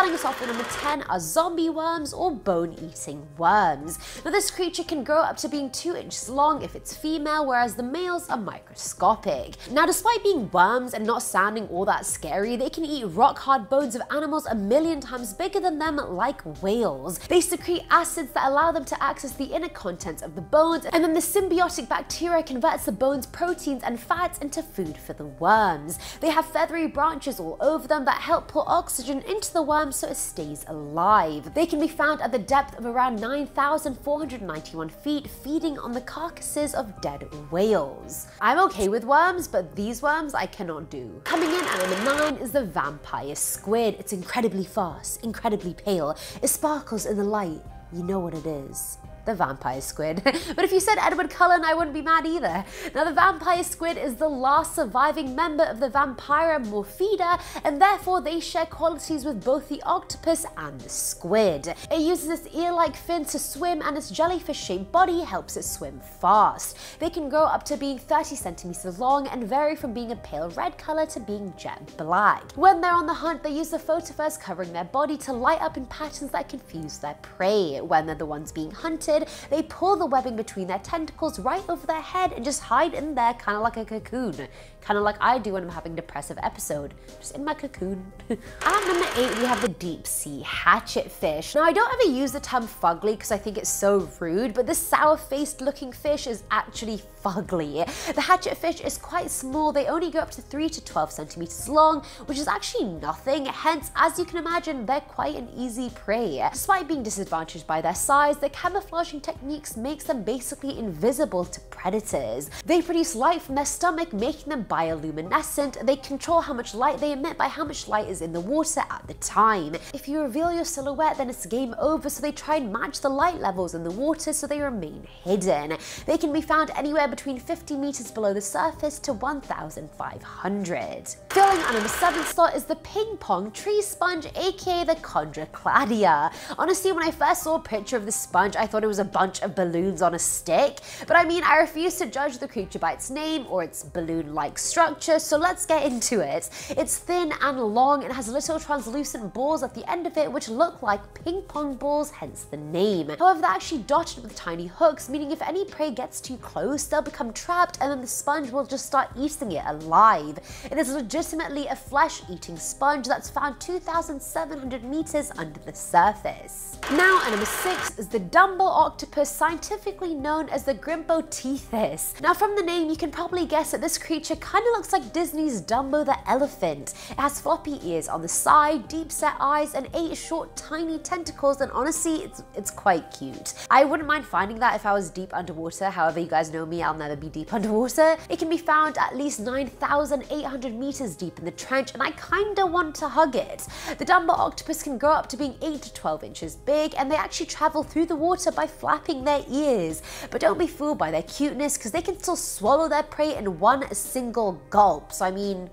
Starting us off with number 10 are zombie worms or bone-eating worms. Now this creature can grow up to being 2 inches long if it's female, whereas the males are microscopic. Now despite being worms and not sounding all that scary, they can eat rock-hard bones of animals a million times bigger than them like whales. They secrete acids that allow them to access the inner contents of the bones, and then the symbiotic bacteria converts the bone's proteins and fats into food for the worms. They have feathery branches all over them that help pull oxygen into the so it stays alive. They can be found at the depth of around 9,491 feet, feeding on the carcasses of dead whales. I'm okay with worms, but these worms I cannot do. Coming in at number 9 is the vampire squid. It's incredibly fast, incredibly pale. It sparkles in the light. You know what it is the vampire squid. but if you said Edward Cullen, I wouldn't be mad either. Now, the vampire squid is the last surviving member of the Vampyromorphida, and therefore they share qualities with both the octopus and the squid. It uses its ear-like fin to swim, and its jellyfish-shaped body helps it swim fast. They can grow up to being 30 centimeters long and vary from being a pale red color to being jet black. When they're on the hunt, they use the photophores covering their body to light up in patterns that confuse their prey. When they're the ones being hunted, they pull the webbing between their tentacles right over their head and just hide in there kind of like a cocoon. Kind of like I do when I'm having a depressive episode, just in my cocoon. At number 8 we have the deep sea hatchet fish. Now I don't ever use the term fugly because I think it's so rude, but this sour-faced looking fish is actually fugly. The hatchet fish is quite small, they only go up to 3 to 12 centimeters long, which is actually nothing, hence as you can imagine they're quite an easy prey. Despite being disadvantaged by their size, their camouflaging techniques makes them basically invisible to predators. They produce light from their stomach, making them bioluminescent. They control how much light they emit by how much light is in the water at the time. If you reveal your silhouette, then it's game over, so they try and match the light levels in the water so they remain hidden. They can be found anywhere between 50 meters below the surface to 1,500. Filling on number 7 slot is the ping pong tree sponge, aka the Chondrocladia. Honestly, when I first saw a picture of the sponge, I thought it was a bunch of balloons on a stick, but I mean, I refuse to judge the creature by its name or its balloon-like structure, so let's get into it. It's thin and long and has little translucent balls at the end of it which look like ping pong balls, hence the name. However, they're actually dotted with tiny hooks, meaning if any prey gets too close, they'll become trapped and then the sponge will just start eating it alive. It is legitimately a flesh-eating sponge that's found 2,700 meters under the surface. Now, at number 6 is the Dumbo octopus, scientifically known as the Grimpoteuthis. Now, from the name, you can probably guess that this creature kind of looks like Disney's Dumbo the elephant. It has floppy ears on the side, deep set eyes, and eight short, tiny tentacles, and honestly, it's, it's quite cute. I wouldn't mind finding that if I was deep underwater, however, you guys know me, I'll never be deep underwater. It can be found at least 9,800 meters deep in the trench, and I kinda want to hug it. The Dumbo octopus can grow up to being 8 to 12 inches big, and they actually travel through the water by flapping their ears. But don't be fooled by their cuteness, because they can still swallow their prey in one single gulp. So I mean,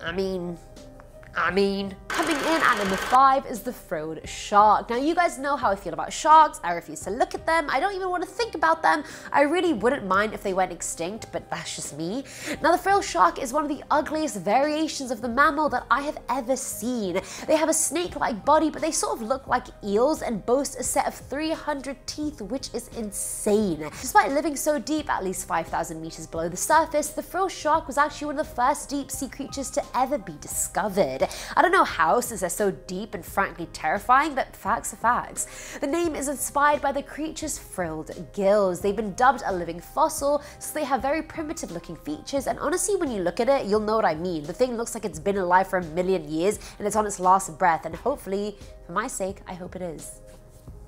I mean, I mean, coming in at number five is the frilled shark. Now you guys know how I feel about sharks. I refuse to look at them. I don't even want to think about them. I really wouldn't mind if they went extinct, but that's just me. Now the frilled shark is one of the ugliest variations of the mammal that I have ever seen. They have a snake-like body, but they sort of look like eels and boast a set of 300 teeth, which is insane. Despite living so deep, at least 5,000 meters below the surface, the frilled shark was actually one of the first deep sea creatures to ever be discovered. I don't know how since they're so deep and frankly terrifying, but facts are facts. The name is inspired by the creature's frilled gills. They've been dubbed a living fossil, so they have very primitive looking features, and honestly when you look at it, you'll know what I mean. The thing looks like it's been alive for a million years and it's on its last breath, and hopefully, for my sake, I hope it is.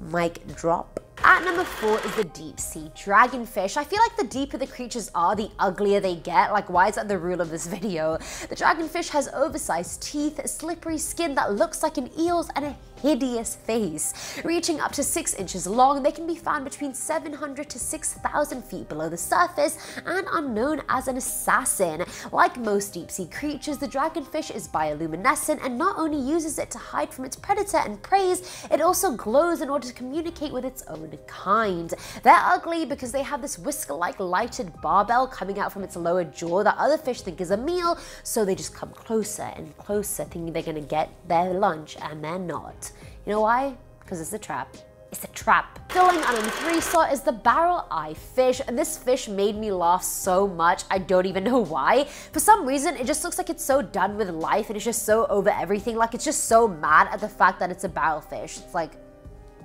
Mic drop. At number four is the deep sea dragonfish. I feel like the deeper the creatures are, the uglier they get. Like, why is that the rule of this video? The dragonfish has oversized teeth, slippery skin that looks like an eel's, and a hideous face. Reaching up to 6 inches long, they can be found between 700 to 6,000 feet below the surface and are known as an assassin. Like most deep sea creatures, the dragonfish is bioluminescent and not only uses it to hide from its predator and prey, it also glows in order to communicate with its own kind. They're ugly because they have this whisker-like lighted barbel coming out from its lower jaw that other fish think is a meal, so they just come closer and closer thinking they're gonna get their lunch and they're not. You know why? Because it's a trap. It's a trap. Filling on three slot is the barrel eye fish, and this fish made me laugh so much, I don't even know why. For some reason, it just looks like it's so done with life and it's just so over everything, like it's just so mad at the fact that it's a barrel fish. It's like,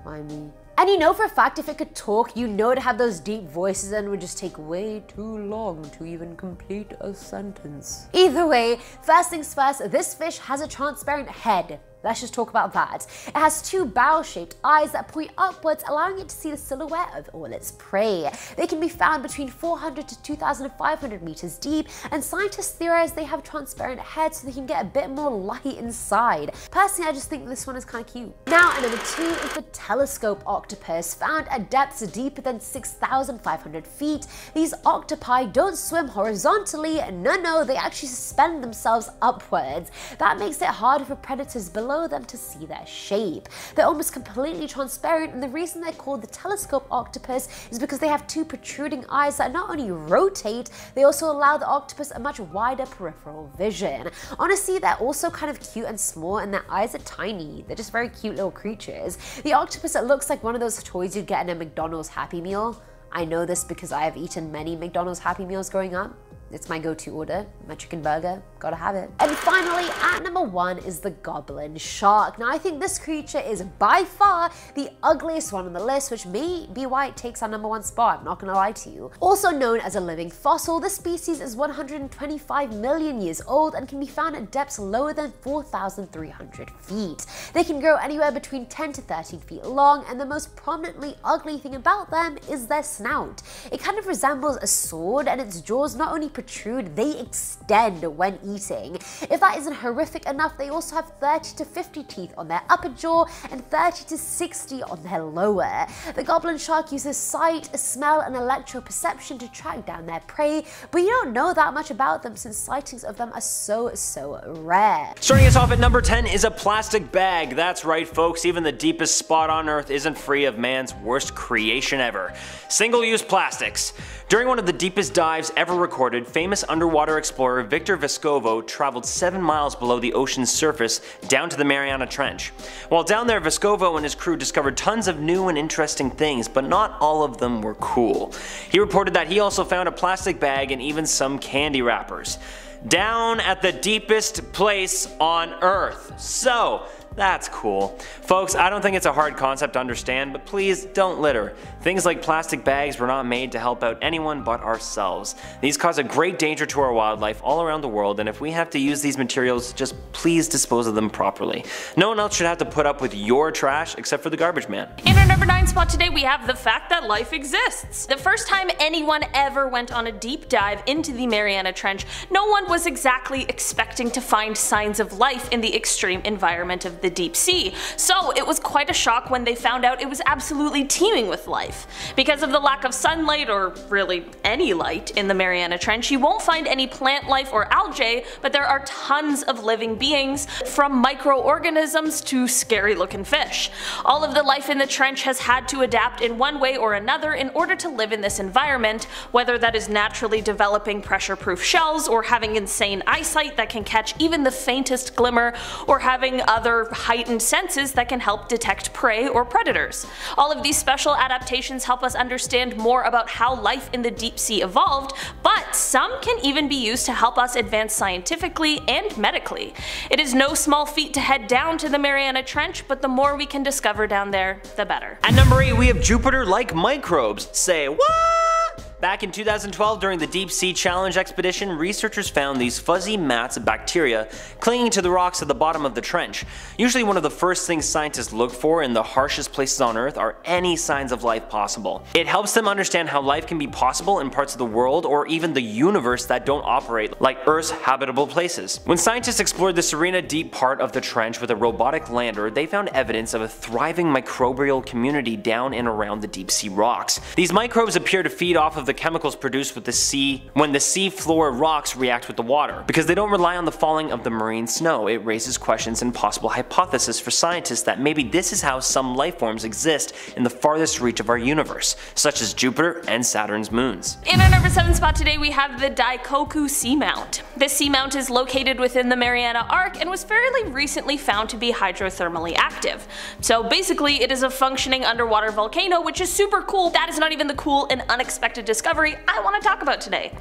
why me? And you know for a fact if it could talk, you know it'd have those deep voices and would just take way too long to even complete a sentence. Either way, first things first, this fish has a transparent head. Let's just talk about that. It has two barrel-shaped eyes that point upwards, allowing it to see the silhouette of all its prey. They can be found between 400 to 2,500 meters deep, and scientists theorize they have transparent heads so they can get a bit more light inside. Personally, I just think this one is kind of cute. Now, at number two is the telescope octopus, found at depths deeper than 6,500 feet. These octopi don't swim horizontally, no, no, they actually suspend themselves upwards. That makes it harder for predators below below them to see their shape. They're almost completely transparent and the reason they're called the telescope octopus is because they have two protruding eyes that not only rotate, they also allow the octopus a much wider peripheral vision. Honestly, they're also kind of cute and small and their eyes are tiny. They're just very cute little creatures. The octopus, it looks like one of those toys you'd get in a McDonald's Happy Meal. I know this because I have eaten many McDonald's Happy Meals growing up. It's my go-to order, my chicken burger, gotta have it. And finally, at number one is the goblin shark. Now I think this creature is by far the ugliest one on the list, which may be why it takes our number one spot, I'm not gonna lie to you. Also known as a living fossil, this species is 125 million years old and can be found at depths lower than 4,300 feet. They can grow anywhere between 10 to 13 feet long, and the most prominently ugly thing about them is their snout. It kind of resembles a sword, and its jaws not only protrude, they extend when eating. If that isn't horrific enough, they also have 30 to 50 teeth on their upper jaw and 30 to 60 on their lower. The goblin shark uses sight, smell, and electroperception to track down their prey, but you don't know that much about them since sightings of them are so, so rare. Starting us off at number 10 is a plastic bag. That's right, folks, even the deepest spot on Earth isn't free of man's worst creation ever. Single-use plastics. During one of the deepest dives ever recorded, famous underwater explorer Victor Vescovo traveled 7 miles below the ocean's surface down to the Mariana Trench. While down there, Vescovo and his crew discovered tons of new and interesting things, but not all of them were cool. He reported that he also found a plastic bag and even some candy wrappers. Down at the deepest place on Earth. So, that's cool. Folks, I don't think it's a hard concept to understand, but please don't litter. Things like plastic bags were not made to help out anyone but ourselves. These cause a great danger to our wildlife all around the world, and if we have to use these materials, just please dispose of them properly. No one else should have to put up with your trash except for the garbage man. In our number 9 spot today, we have the fact that life exists. The first time anyone ever went on a deep dive into the Mariana Trench, no one was exactly expecting to find signs of life in the extreme environment of the deep sea, so it was quite a shock when they found out it was absolutely teeming with life. Because of the lack of sunlight, or really any light, in the Mariana Trench, you won't find any plant life or algae, but there are tons of living beings, from microorganisms to scary looking fish. All of the life in the trench has had to adapt in one way or another in order to live in this environment, whether that is naturally developing pressure proof shells, or having insane eyesight that can catch even the faintest glimmer, or having other heightened senses that can help detect prey or predators. All of these special adaptations help us understand more about how life in the deep sea evolved, but some can even be used to help us advance scientifically and medically. It is no small feat to head down to the Mariana Trench, but the more we can discover down there, the better. At number 8 we have Jupiter-like microbes. Say what? Back in 2012 during the Deep Sea Challenge expedition, researchers found these fuzzy mats of bacteria clinging to the rocks at the bottom of the trench. Usually one of the first things scientists look for in the harshest places on Earth are any signs of life possible. It helps them understand how life can be possible in parts of the world or even the universe that don't operate like Earth's habitable places. When scientists explored the Sirena deep part of the trench with a robotic lander, they found evidence of a thriving microbial community down and around the deep sea rocks. These microbes appear to feed off of of the chemicals produced with the sea when the sea floor rocks react with the water. Because they don't rely on the falling of the marine snow, it raises questions and possible hypotheses for scientists that maybe this is how some life forms exist in the farthest reach of our universe, such as Jupiter and Saturn's moons. In our number 7 spot today we have the Daikoku Seamount. This seamount is located within the Mariana Arc and was fairly recently found to be hydrothermally active. So basically it is a functioning underwater volcano which is super cool. That is not even the cool and unexpected discovery I want to talk about today.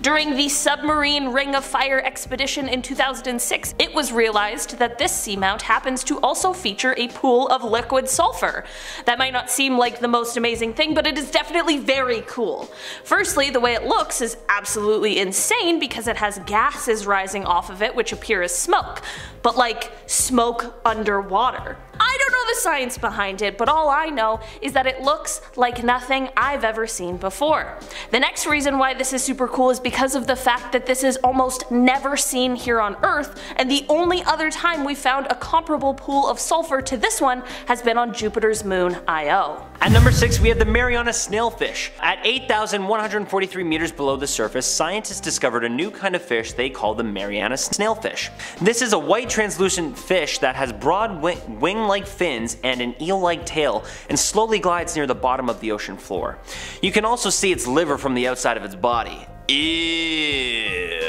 During the submarine Ring of Fire expedition in 2006, it was realized that this seamount happens to also feature a pool of liquid sulfur. That might not seem like the most amazing thing, but it is definitely very cool. Firstly, the way it looks is absolutely insane because it has gases rising off of it which appear as smoke, but like smoke underwater. I don't know the science behind it, but all I know is that it looks like nothing I've ever seen before. The next reason why this is super cool is because of the fact that this is almost never seen here on Earth, and the only other time we found a comparable pool of sulfur to this one has been on Jupiter's moon Io. At number 6 we have the Mariana snailfish. At 8,143 meters below the surface, scientists discovered a new kind of fish they call the Mariana snailfish. This is a white translucent fish that has broad wing-like fins and an eel-like tail and slowly glides near the bottom of the ocean floor. You can also see its liver from the outside of its body. Ew.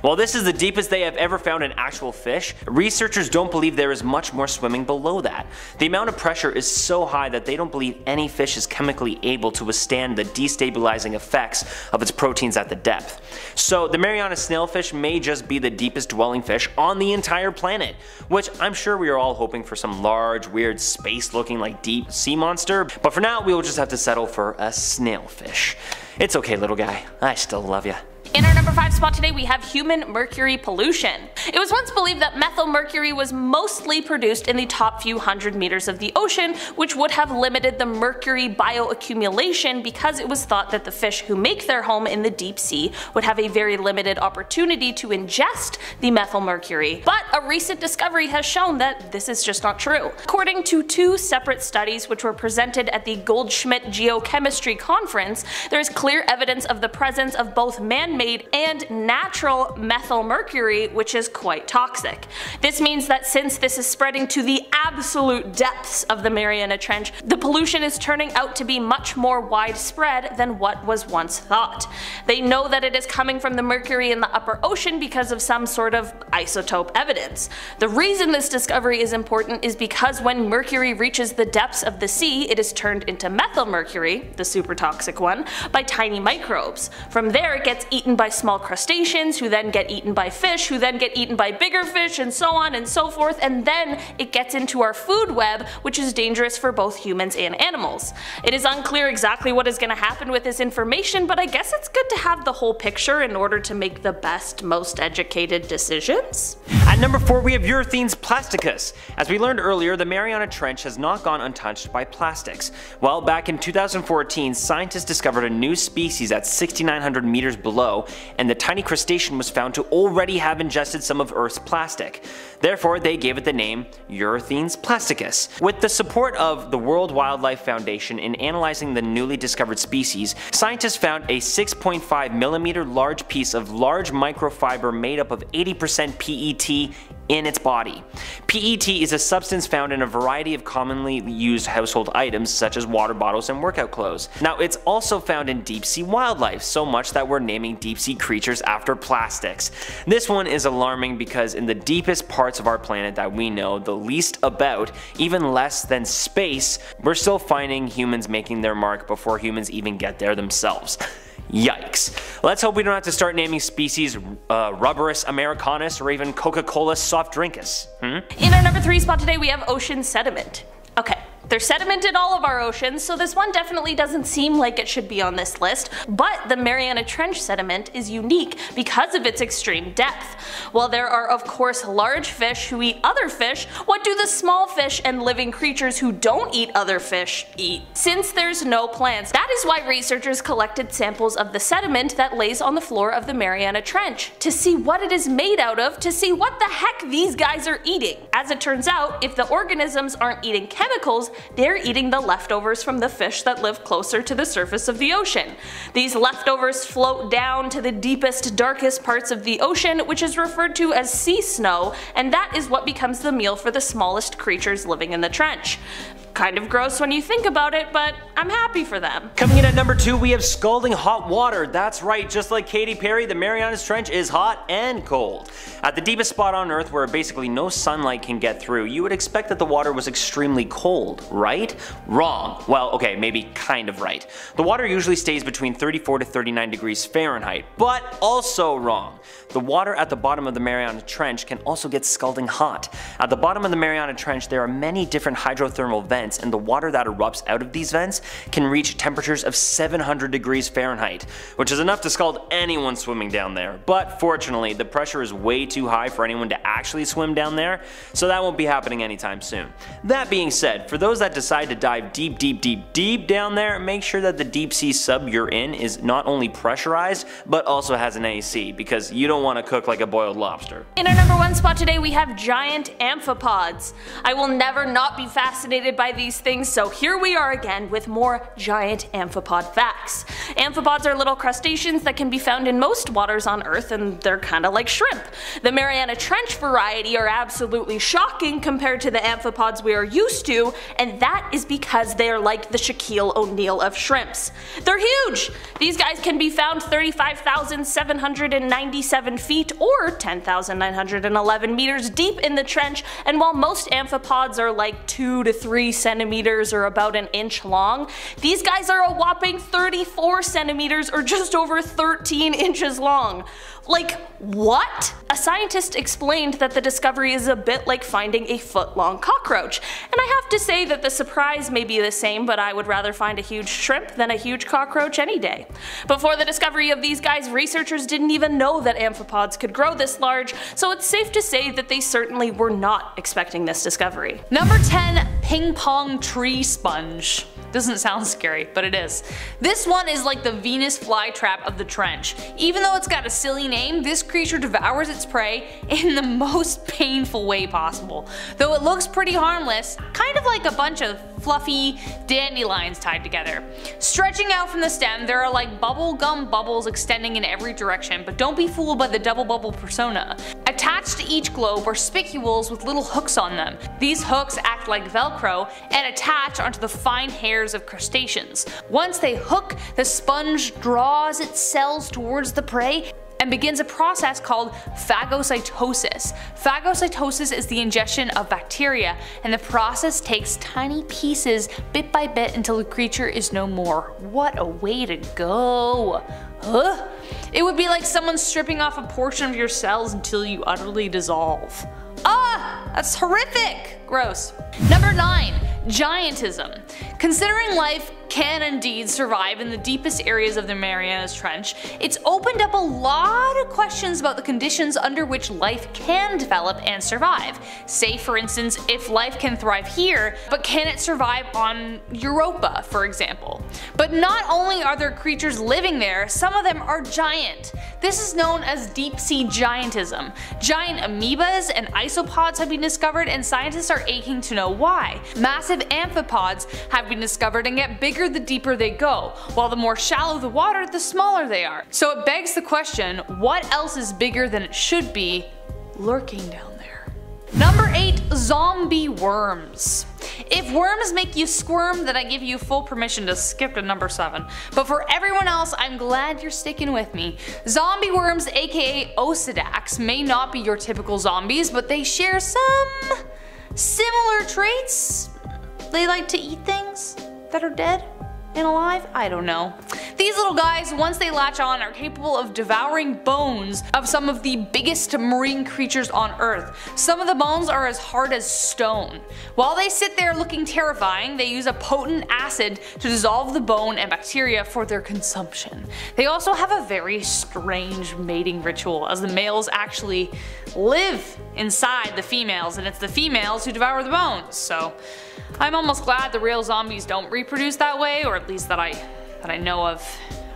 While this is the deepest they have ever found an actual fish, researchers don't believe there is much more swimming below that. The amount of pressure is so high that they don't believe any fish is chemically able to withstand the destabilizing effects of its proteins at the depth. So the Mariana snailfish may just be the deepest dwelling fish on the entire planet, which I'm sure we are all hoping for some large, weird, space looking like deep sea monster, but for now we will just have to settle for a snailfish. It's okay little guy, I still love you. In our number 5 spot today we have human mercury pollution. It was once believed that methyl mercury was mostly produced in the top few hundred meters of the ocean, which would have limited the mercury bioaccumulation because it was thought that the fish who make their home in the deep sea would have a very limited opportunity to ingest the methyl mercury. But a recent discovery has shown that this is just not true. According to two separate studies which were presented at the Goldschmidt Geochemistry Conference, there is clear evidence of the presence of both man man-made and natural methyl mercury which is quite toxic. This means that since this is spreading to the absolute depths of the Mariana Trench, the pollution is turning out to be much more widespread than what was once thought. They know that it is coming from the mercury in the upper ocean because of some sort of isotope evidence. The reason this discovery is important is because when mercury reaches the depths of the sea it is turned into methyl mercury, the super toxic one, by tiny microbes. From there it gets eaten eaten by small crustaceans, who then get eaten by fish, who then get eaten by bigger fish, and so on and so forth, and then it gets into our food web, which is dangerous for both humans and animals. It is unclear exactly what is going to happen with this information, but I guess it's good to have the whole picture in order to make the best, most educated decisions. At number 4 we have Eurythenes plasticus. As we learned earlier, the Mariana Trench has not gone untouched by plastics. Well, back in 2014, scientists discovered a new species at 6,900 meters below and the tiny crustacean was found to already have ingested some of Earth's plastic. Therefore, they gave it the name Eurythenes plasticus. With the support of the World Wildlife Foundation in analyzing the newly discovered species, scientists found a 6.5 millimeter large piece of large microfiber made up of 80% PET in its body. PET is a substance found in a variety of commonly used household items such as water bottles and workout clothes. Now it's also found in deep sea wildlife, so much that we're naming deep sea creatures after plastics. This one is alarming because in the deepest parts of our planet that we know the least about, even less than space, we're still finding humans making their mark before humans even get there themselves. Yikes. Let's hope we don't have to start naming species uh, Rubberus americanus or even Coca-Cola soft drinkus. Hmm? In our number 3 spot today we have ocean sediment. Okay, there's sediment in all of our oceans, so this one definitely doesn't seem like it should be on this list, but the Mariana Trench sediment is unique because of its extreme depth. While there are of course large fish who eat other fish, what do the small fish and living creatures who don't eat other fish eat? Since there's no plants, that is why researchers collected samples of the sediment that lays on the floor of the Mariana Trench, to see what it is made out of, to see what the heck these guys are eating. As it turns out, if the organisms aren't eating chemicals, they're eating the leftovers from the fish that live closer to the surface of the ocean. These leftovers float down to the deepest, darkest parts of the ocean, which is referred to as sea snow, and that is what becomes the meal for the smallest creatures living in the trench. Kind of gross when you think about it, but I'm happy for them. Coming in at number 2 we have scalding hot water. That's right, just like Katy Perry, the Marianas Trench is hot and cold. At the deepest spot on earth where basically no sunlight can get through, you would expect that the water was extremely cold, right? Wrong. Well, okay, maybe kind of right. The water usually stays between 34 to 39 degrees Fahrenheit, but also wrong. The water at the bottom of the Mariana Trench can also get scalding hot. At the bottom of the Mariana Trench there are many different hydrothermal vents vents and the water that erupts out of these vents can reach temperatures of 700 degrees Fahrenheit, which is enough to scald anyone swimming down there. But fortunately, the pressure is way too high for anyone to actually swim down there, so that won't be happening anytime soon. That being said, for those that decide to dive deep, deep, deep, deep down there, make sure that the deep sea sub you're in is not only pressurized, but also has an AC, because you don't want to cook like a boiled lobster. In our number one spot today, we have giant amphipods. I will never not be fascinated by these things, so here we are again with more giant amphipod facts. Amphipods are little crustaceans that can be found in most waters on Earth, and they're kinda like shrimp. The Mariana Trench variety are absolutely shocking compared to the amphipods we are used to, and that is because they are like the Shaquille O'Neal of shrimps. They're huge! These guys can be found 35,797 feet or 10,911 meters deep in the trench, and while most amphipods are like 2 to 3 centimeters or about an inch long. These guys are a whopping 34 centimeters or just over 13 inches long. Like, what? A scientist explained that the discovery is a bit like finding a foot long cockroach, and I have to say that the surprise may be the same, but I would rather find a huge shrimp than a huge cockroach any day. Before the discovery of these guys, researchers didn't even know that amphipods could grow this large, so it's safe to say that they certainly were not expecting this discovery. Number 10 Ping Pong Tree Sponge. Doesn't sound scary, but it is. This one is like the Venus flytrap of the trench. Even though it's got a silly name, this creature devours its prey in the most painful way possible. Though it looks pretty harmless, kind of like a bunch of fluffy dandelions tied together. Stretching out from the stem, there are like bubble gum bubbles extending in every direction, but don't be fooled by the double bubble persona. Attached to each globe are spicules with little hooks on them. These hooks act like velcro and attach onto the fine hairs of crustaceans. Once they hook, the sponge draws its cells towards the prey and begins a process called phagocytosis. Phagocytosis is the ingestion of bacteria, and the process takes tiny pieces bit by bit until the creature is no more. What a way to go! Huh? It would be like someone stripping off a portion of your cells until you utterly dissolve. Ah! That's horrific! Gross. Number 9. Giantism. Considering life can indeed survive in the deepest areas of the Marianas Trench, it's opened up a lot of questions about the conditions under which life can develop and survive. Say for instance if life can thrive here, but can it survive on Europa for example. But not only are there creatures living there, some of them are giant. This is known as deep sea giantism. Giant amoebas and isopods have been discovered and scientists are aching to know why. Massive amphipods have been discovered and get bigger the deeper they go, while the more shallow the water the smaller they are. So it begs the question, what else is bigger than it should be lurking down there? Number 8. Zombie Worms if worms make you squirm, then I give you full permission to skip to number 7. But for everyone else, I'm glad you're sticking with me. Zombie worms aka Osedax may not be your typical zombies, but they share some similar traits. They like to eat things that are dead and alive? I don't know. These little guys, once they latch on, are capable of devouring bones of some of the biggest marine creatures on earth. Some of the bones are as hard as stone. While they sit there looking terrifying, they use a potent acid to dissolve the bone and bacteria for their consumption. They also have a very strange mating ritual as the males actually live inside the females and it's the females who devour the bones. So I'm almost glad the real zombies don't reproduce that way or at least that I that I know of.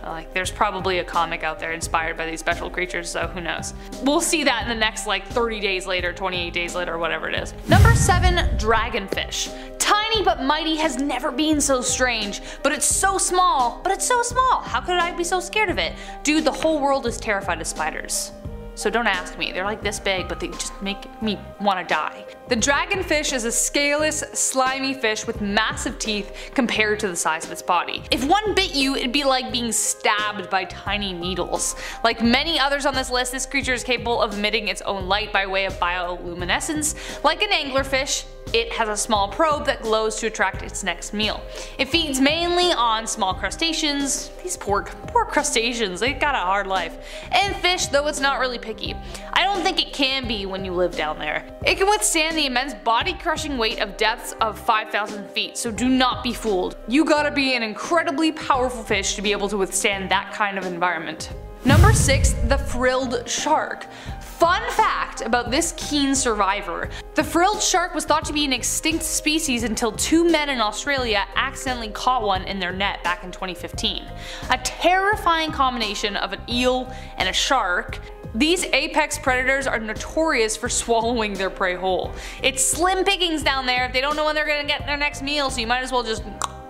Like, there's probably a comic out there inspired by these special creatures, so who knows. We'll see that in the next like 30 days later, 28 days later, whatever it is. Number 7. Dragonfish. Tiny Tiny but mighty has never been so strange, but it's so small, but it's so small. How could I be so scared of it? Dude, the whole world is terrified of spiders. So don't ask me, they're like this big, but they just make me want to die. The dragonfish is a scaleless, slimy fish with massive teeth compared to the size of its body. If one bit you, it'd be like being stabbed by tiny needles. Like many others on this list, this creature is capable of emitting its own light by way of bioluminescence. Like an anglerfish, it has a small probe that glows to attract its next meal. It feeds mainly on small crustaceans, these poor, poor crustaceans, they got a hard life, and fish though it's not really picky. I don't think it can be when you live down there. It can withstand the immense body crushing weight of depths of 5,000 feet, so do not be fooled. You gotta be an incredibly powerful fish to be able to withstand that kind of environment. Number 6. The Frilled Shark. Fun fact about this keen survivor. The frilled shark was thought to be an extinct species until two men in Australia accidentally caught one in their net back in 2015. A terrifying combination of an eel and a shark, these apex predators are notorious for swallowing their prey whole. It's slim pickings down there, if they don't know when they're gonna get their next meal so you might as well just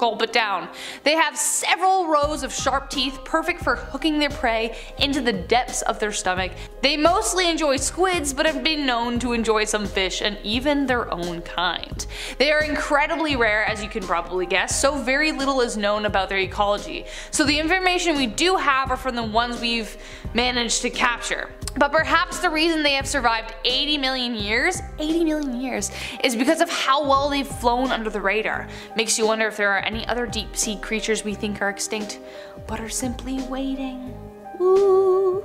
gulp it down. They have several rows of sharp teeth perfect for hooking their prey into the depths of their stomach. They mostly enjoy squids but have been known to enjoy some fish and even their own kind. They are incredibly rare as you can probably guess so very little is known about their ecology. So the information we do have are from the ones we've managed to capture. But perhaps the reason they have survived 80 million years, 80 million years, is because of how well they've flown under the radar. Makes you wonder if there are any other deep sea creatures we think are extinct, but are simply waiting. Ooh.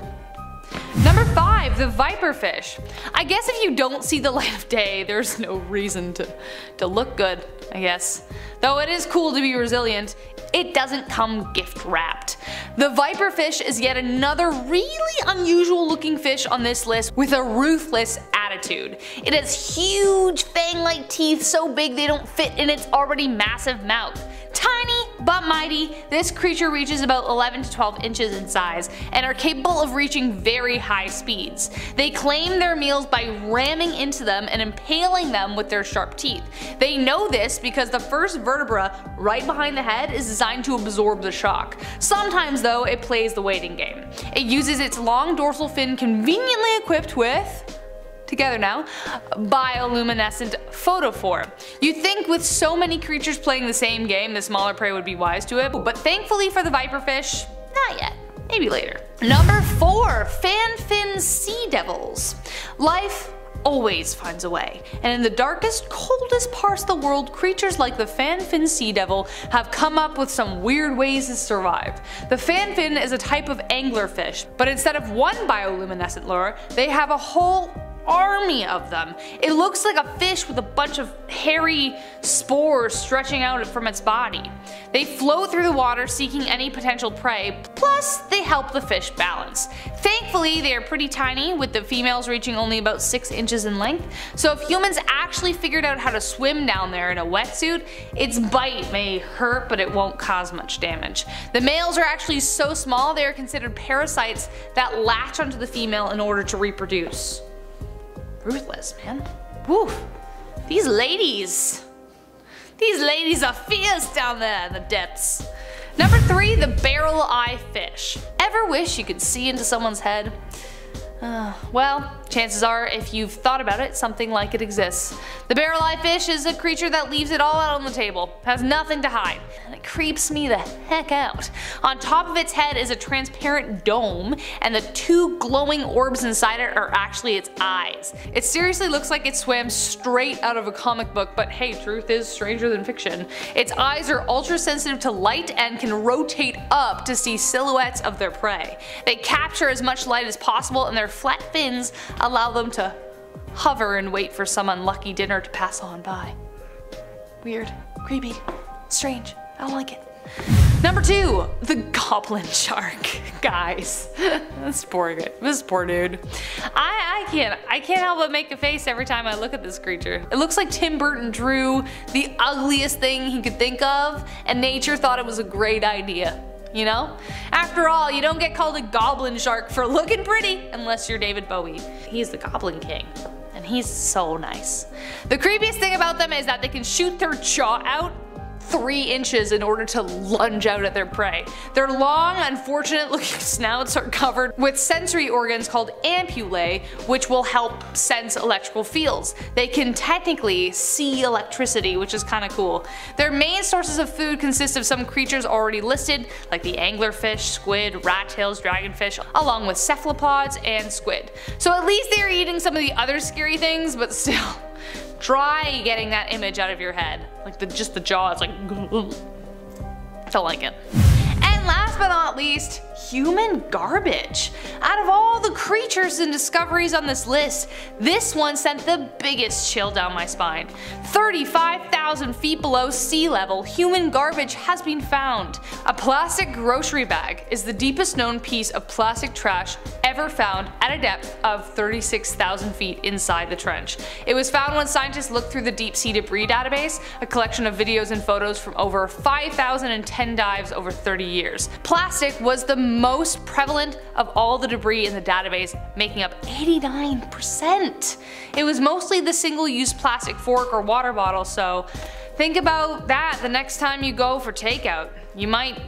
Number 5. The Viperfish. I guess if you don't see the light of day, there's no reason to, to look good, I guess. Though it is cool to be resilient, it doesn't come gift wrapped. The viperfish is yet another really unusual looking fish on this list with a ruthless attitude. It has huge fang-like teeth so big they don't fit in its already massive mouth. Tiny but mighty, this creature reaches about 11 to 12 inches in size and are capable of reaching very high speeds. They claim their meals by ramming into them and impaling them with their sharp teeth. They know this because the first vertebra right behind the head is designed to absorb the shock. Sometimes though it plays the waiting game. It uses its long dorsal fin conveniently equipped with together now, bioluminescent photophore. You'd think with so many creatures playing the same game the smaller prey would be wise to it, but thankfully for the viperfish, not yet. Maybe later. Number 4. Fanfin Sea Devils. Life always finds a way, and in the darkest, coldest parts of the world, creatures like the fanfin sea devil have come up with some weird ways to survive. The fanfin is a type of anglerfish, but instead of one bioluminescent lure, they have a whole army of them. It looks like a fish with a bunch of hairy spores stretching out from its body. They float through the water seeking any potential prey, plus they help the fish balance. Thankfully they are pretty tiny with the females reaching only about 6 inches in length, so if humans actually figured out how to swim down there in a wetsuit, its bite may hurt but it won't cause much damage. The males are actually so small they are considered parasites that latch onto the female in order to reproduce. Ruthless, man. Woo. These ladies. These ladies are fierce down there in the depths. Number 3. The Barrel Eye Fish. Ever wish you could see into someone's head? Uh, well, chances are if you've thought about it, something like it exists. The barrel eye fish is a creature that leaves it all out on the table, has nothing to hide, it creeps me the heck out. On top of its head is a transparent dome, and the two glowing orbs inside it are actually its eyes. It seriously looks like it swam straight out of a comic book, but hey, truth is stranger than fiction. Its eyes are ultra sensitive to light and can rotate up to see silhouettes of their prey. They capture as much light as possible and their flat fins allow them to hover and wait for some unlucky dinner to pass on by. Weird, creepy, strange, I don't like it. Number 2. The Goblin Shark. Guys, this poor guy, this poor dude. I, I can't, I can't help but make a face every time I look at this creature. It looks like Tim Burton drew the ugliest thing he could think of and nature thought it was a great idea you know? After all, you don't get called a goblin shark for looking pretty unless you're David Bowie. He's the goblin king. and he's so nice. The creepiest thing about them is that they can shoot their jaw out three inches in order to lunge out at their prey. Their long, unfortunate looking snouts are covered with sensory organs called ampullae, which will help sense electrical fields. They can technically see electricity, which is kinda cool. Their main sources of food consist of some creatures already listed, like the anglerfish, squid, rat tails, dragonfish, along with cephalopods and squid. So at least they're eating some of the other scary things, but still. Try getting that image out of your head. Like the just the jaw, it's like don't like it. And last but not least, human garbage. Out of all the creatures and discoveries on this list, this one sent the biggest chill down my spine. 35,000 feet below sea level, human garbage has been found. A plastic grocery bag is the deepest known piece of plastic trash ever found at a depth of 36,000 feet inside the trench. It was found when scientists looked through the deep sea debris database, a collection of videos and photos from over 5,010 dives over 30 years. Plastic was the most prevalent of all the debris in the database, making up 89%. It was mostly the single-use plastic fork or water bottle, so think about that the next time you go for takeout. You might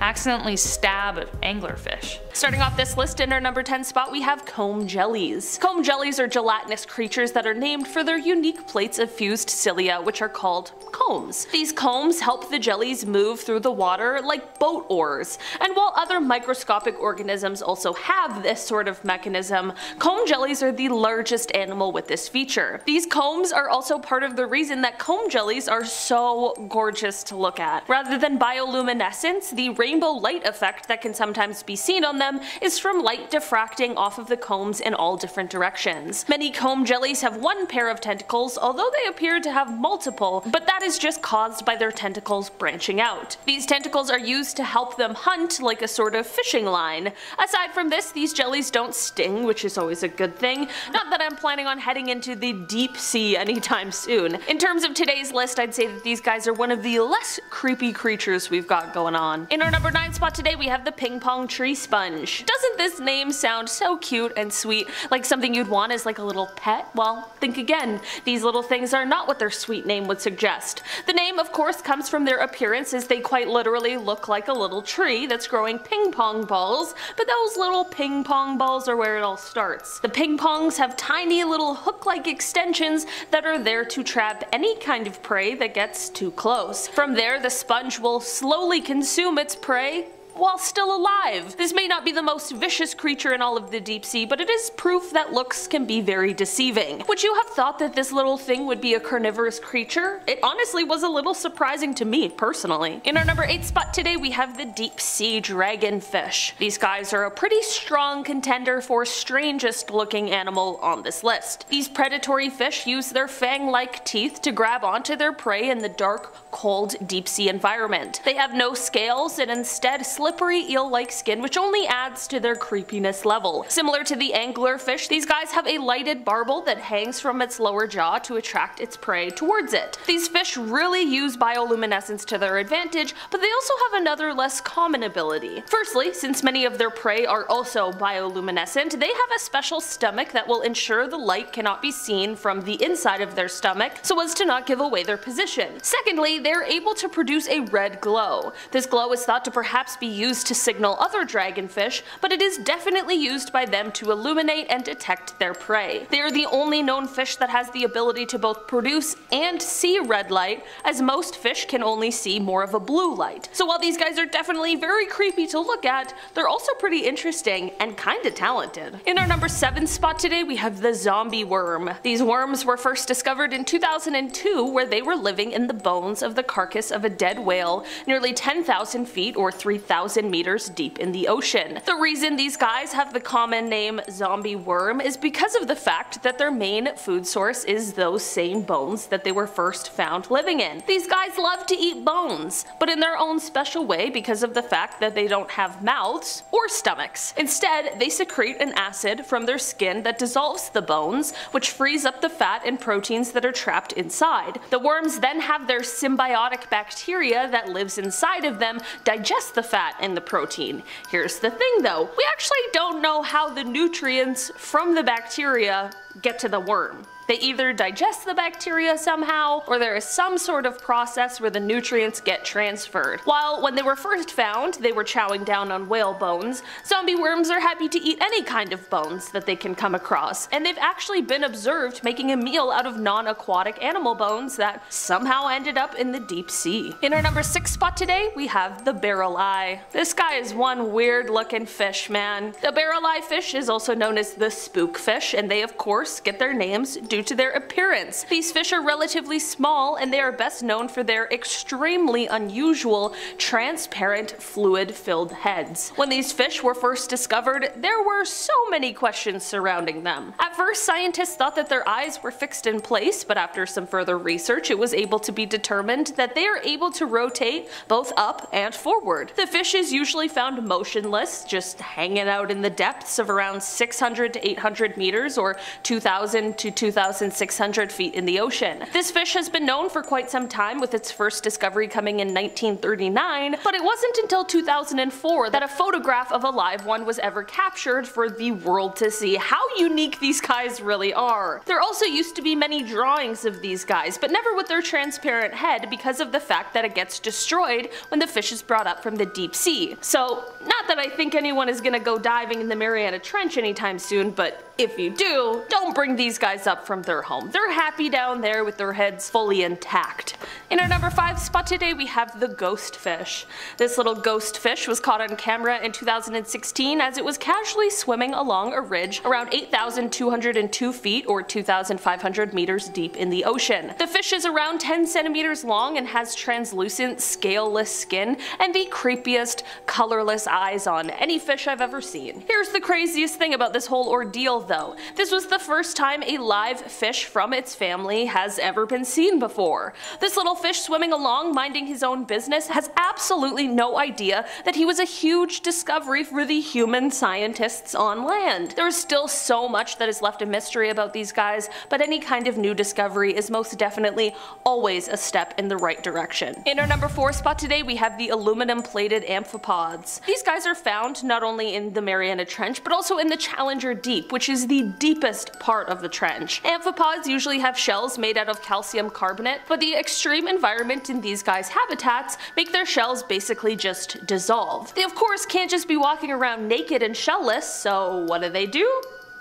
accidentally stab an anglerfish. Starting off this list in our number 10 spot we have comb jellies. Comb jellies are gelatinous creatures that are named for their unique plates of fused cilia which are called combs. These combs help the jellies move through the water like boat oars, and while other microscopic organisms also have this sort of mechanism, comb jellies are the largest animal with this feature. These combs are also part of the reason that comb jellies are so gorgeous to look at. Rather than bioluminescence, the rainbow light effect that can sometimes be seen on them is from light diffracting off of the combs in all different directions. Many comb jellies have one pair of tentacles, although they appear to have multiple, but that is just caused by their tentacles branching out. These tentacles are used to help them hunt like a sort of fishing line. Aside from this, these jellies don't sting, which is always a good thing. Not that I'm planning on heading into the deep sea anytime soon. In terms of today's list, I'd say that these guys are one of the less creepy creatures we've got going on. In our number 9 spot today we have the ping pong tree sponge. Doesn't this name sound so cute and sweet, like something you'd want as like a little pet? Well, think again. These little things are not what their sweet name would suggest. The name of course comes from their appearance as they quite literally look like a little tree that's growing ping pong balls, but those little ping pong balls are where it all starts. The ping pongs have tiny little hook-like extensions that are there to trap any kind of prey that gets too close. From there the sponge will slowly consume its prey while still alive. This may not be the most vicious creature in all of the deep sea, but it is proof that looks can be very deceiving. Would you have thought that this little thing would be a carnivorous creature? It honestly was a little surprising to me, personally. In our number 8 spot today we have the deep sea dragonfish. These guys are a pretty strong contender for strangest looking animal on this list. These predatory fish use their fang-like teeth to grab onto their prey in the dark, cold, deep sea environment. They have no scales and instead slippery eel-like skin which only adds to their creepiness level. Similar to the anglerfish, these guys have a lighted barbel that hangs from its lower jaw to attract its prey towards it. These fish really use bioluminescence to their advantage, but they also have another less common ability. Firstly, since many of their prey are also bioluminescent, they have a special stomach that will ensure the light cannot be seen from the inside of their stomach so as to not give away their position. Secondly, they're able to produce a red glow. This glow is thought to perhaps be used to signal other dragonfish, but it is definitely used by them to illuminate and detect their prey. They are the only known fish that has the ability to both produce and see red light, as most fish can only see more of a blue light. So while these guys are definitely very creepy to look at, they're also pretty interesting and kinda talented. In our number 7 spot today we have the zombie worm. These worms were first discovered in 2002 where they were living in the bones of the carcass of a dead whale nearly 10,000 feet or 3,000 meters deep in the ocean. The reason these guys have the common name zombie worm is because of the fact that their main food source is those same bones that they were first found living in. These guys love to eat bones, but in their own special way because of the fact that they don't have mouths or stomachs. Instead, they secrete an acid from their skin that dissolves the bones, which frees up the fat and proteins that are trapped inside. The worms then have their symbiotic bacteria that lives inside of them digest the fat and the protein. Here's the thing though, we actually don't know how the nutrients from the bacteria get to the worm. They either digest the bacteria somehow, or there is some sort of process where the nutrients get transferred. While when they were first found, they were chowing down on whale bones, zombie worms are happy to eat any kind of bones that they can come across, and they've actually been observed making a meal out of non-aquatic animal bones that somehow ended up in the deep sea. In our number 6 spot today, we have the barrel eye. This guy is one weird looking fish, man. The barrel eye fish is also known as the spook fish, and they of course get their names due to their appearance. These fish are relatively small and they are best known for their extremely unusual, transparent, fluid-filled heads. When these fish were first discovered, there were so many questions surrounding them. At first, scientists thought that their eyes were fixed in place, but after some further research, it was able to be determined that they are able to rotate both up and forward. The fish is usually found motionless, just hanging out in the depths of around 600 to 800 meters or 2000 to 2600 feet in the ocean. This fish has been known for quite some time with its first discovery coming in 1939, but it wasn't until 2004 that a photograph of a live one was ever captured for the world to see how unique these guys really are. There also used to be many drawings of these guys, but never with their transparent head because of the fact that it gets destroyed when the fish is brought up from the deep sea. So, not that I think anyone is gonna go diving in the Mariana Trench anytime soon, but if you do, don't bring these guys up from their home. They're happy down there with their heads fully intact. In our number 5 spot today we have the ghost fish. This little ghost fish was caught on camera in 2016 as it was casually swimming along a ridge around 8,202 feet or 2,500 meters deep in the ocean. The fish is around 10 centimeters long and has translucent, scaleless skin and the creepiest, colorless eyes on any fish I've ever seen. Here's the craziest thing about this whole ordeal though. This was the first time a live fish from its family has ever been seen before. This little fish swimming along minding his own business has absolutely no idea that he was a huge discovery for the human scientists on land. There is still so much that is left a mystery about these guys, but any kind of new discovery is most definitely always a step in the right direction. In our number 4 spot today we have the aluminum plated amphipods. These guys are found not only in the Mariana Trench but also in the Challenger Deep which is the deepest part of the trench. Amphipods usually have shells made out of calcium carbonate, but the extreme environment in these guys' habitats make their shells basically just dissolve. They of course can't just be walking around naked and shellless, so what do they do?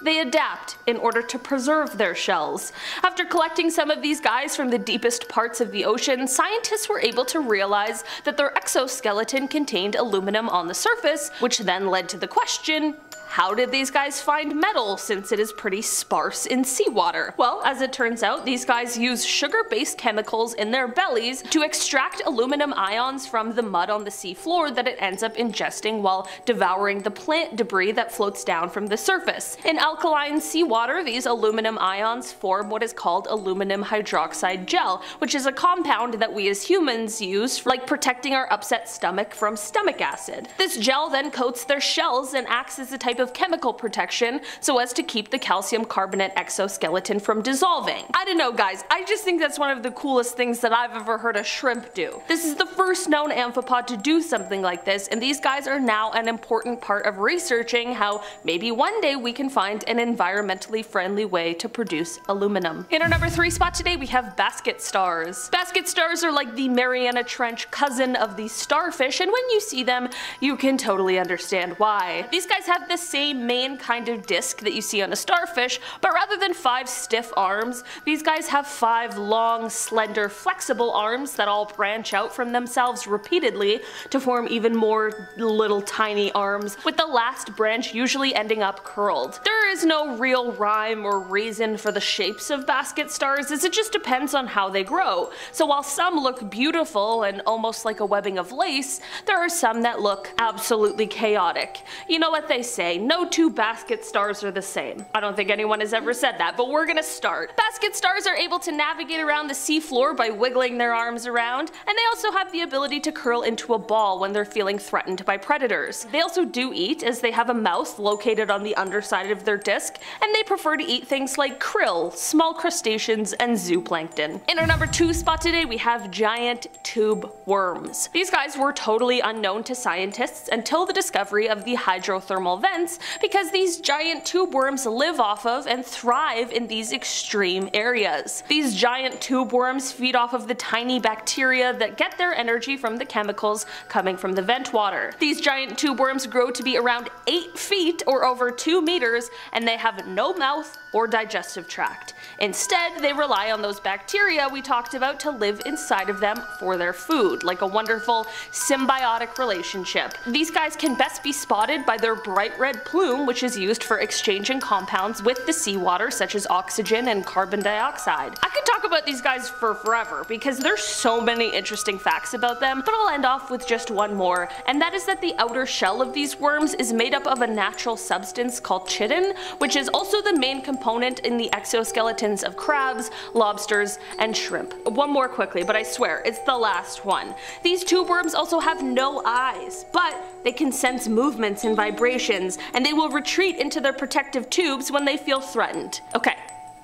They adapt in order to preserve their shells. After collecting some of these guys from the deepest parts of the ocean, scientists were able to realize that their exoskeleton contained aluminum on the surface, which then led to the question, how did these guys find metal since it is pretty sparse in seawater? Well, as it turns out, these guys use sugar-based chemicals in their bellies to extract aluminum ions from the mud on the seafloor that it ends up ingesting while devouring the plant debris that floats down from the surface. In alkaline seawater, these aluminum ions form what is called aluminum hydroxide gel, which is a compound that we as humans use for like protecting our upset stomach from stomach acid. This gel then coats their shells and acts as a type of chemical protection so as to keep the calcium carbonate exoskeleton from dissolving. I don't know guys, I just think that's one of the coolest things that I've ever heard a shrimp do. This is the first known amphipod to do something like this and these guys are now an important part of researching how maybe one day we can find an environmentally friendly way to produce aluminum. In our number 3 spot today we have basket stars. Basket stars are like the Mariana Trench cousin of the starfish and when you see them you can totally understand why. These guys have this same main kind of disc that you see on a starfish, but rather than five stiff arms, these guys have five long, slender, flexible arms that all branch out from themselves repeatedly to form even more little tiny arms, with the last branch usually ending up curled. There is no real rhyme or reason for the shapes of basket stars as it just depends on how they grow. So while some look beautiful and almost like a webbing of lace, there are some that look absolutely chaotic. You know what they say, no two basket stars are the same. I don't think anyone has ever said that, but we're gonna start. Basket stars are able to navigate around the seafloor by wiggling their arms around, and they also have the ability to curl into a ball when they're feeling threatened by predators. They also do eat as they have a mouth located on the underside of their disc, and they prefer to eat things like krill, small crustaceans, and zooplankton. In our number 2 spot today we have giant tube worms. These guys were totally unknown to scientists until the discovery of the hydrothermal vents sense because these giant tube worms live off of and thrive in these extreme areas. These giant tube worms feed off of the tiny bacteria that get their energy from the chemicals coming from the vent water. These giant tube worms grow to be around 8 feet or over 2 meters and they have no mouth or digestive tract. Instead, they rely on those bacteria we talked about to live inside of them for their food, like a wonderful symbiotic relationship. These guys can best be spotted by their bright red plume, which is used for exchanging compounds with the seawater, such as oxygen and carbon dioxide. I could talk about these guys for forever, because there's so many interesting facts about them, but I'll end off with just one more, and that is that the outer shell of these worms is made up of a natural substance called chitin, which is also the main component in the of crabs, lobsters, and shrimp. One more quickly, but I swear, it's the last one. These tube worms also have no eyes, but they can sense movements and vibrations, and they will retreat into their protective tubes when they feel threatened. Okay,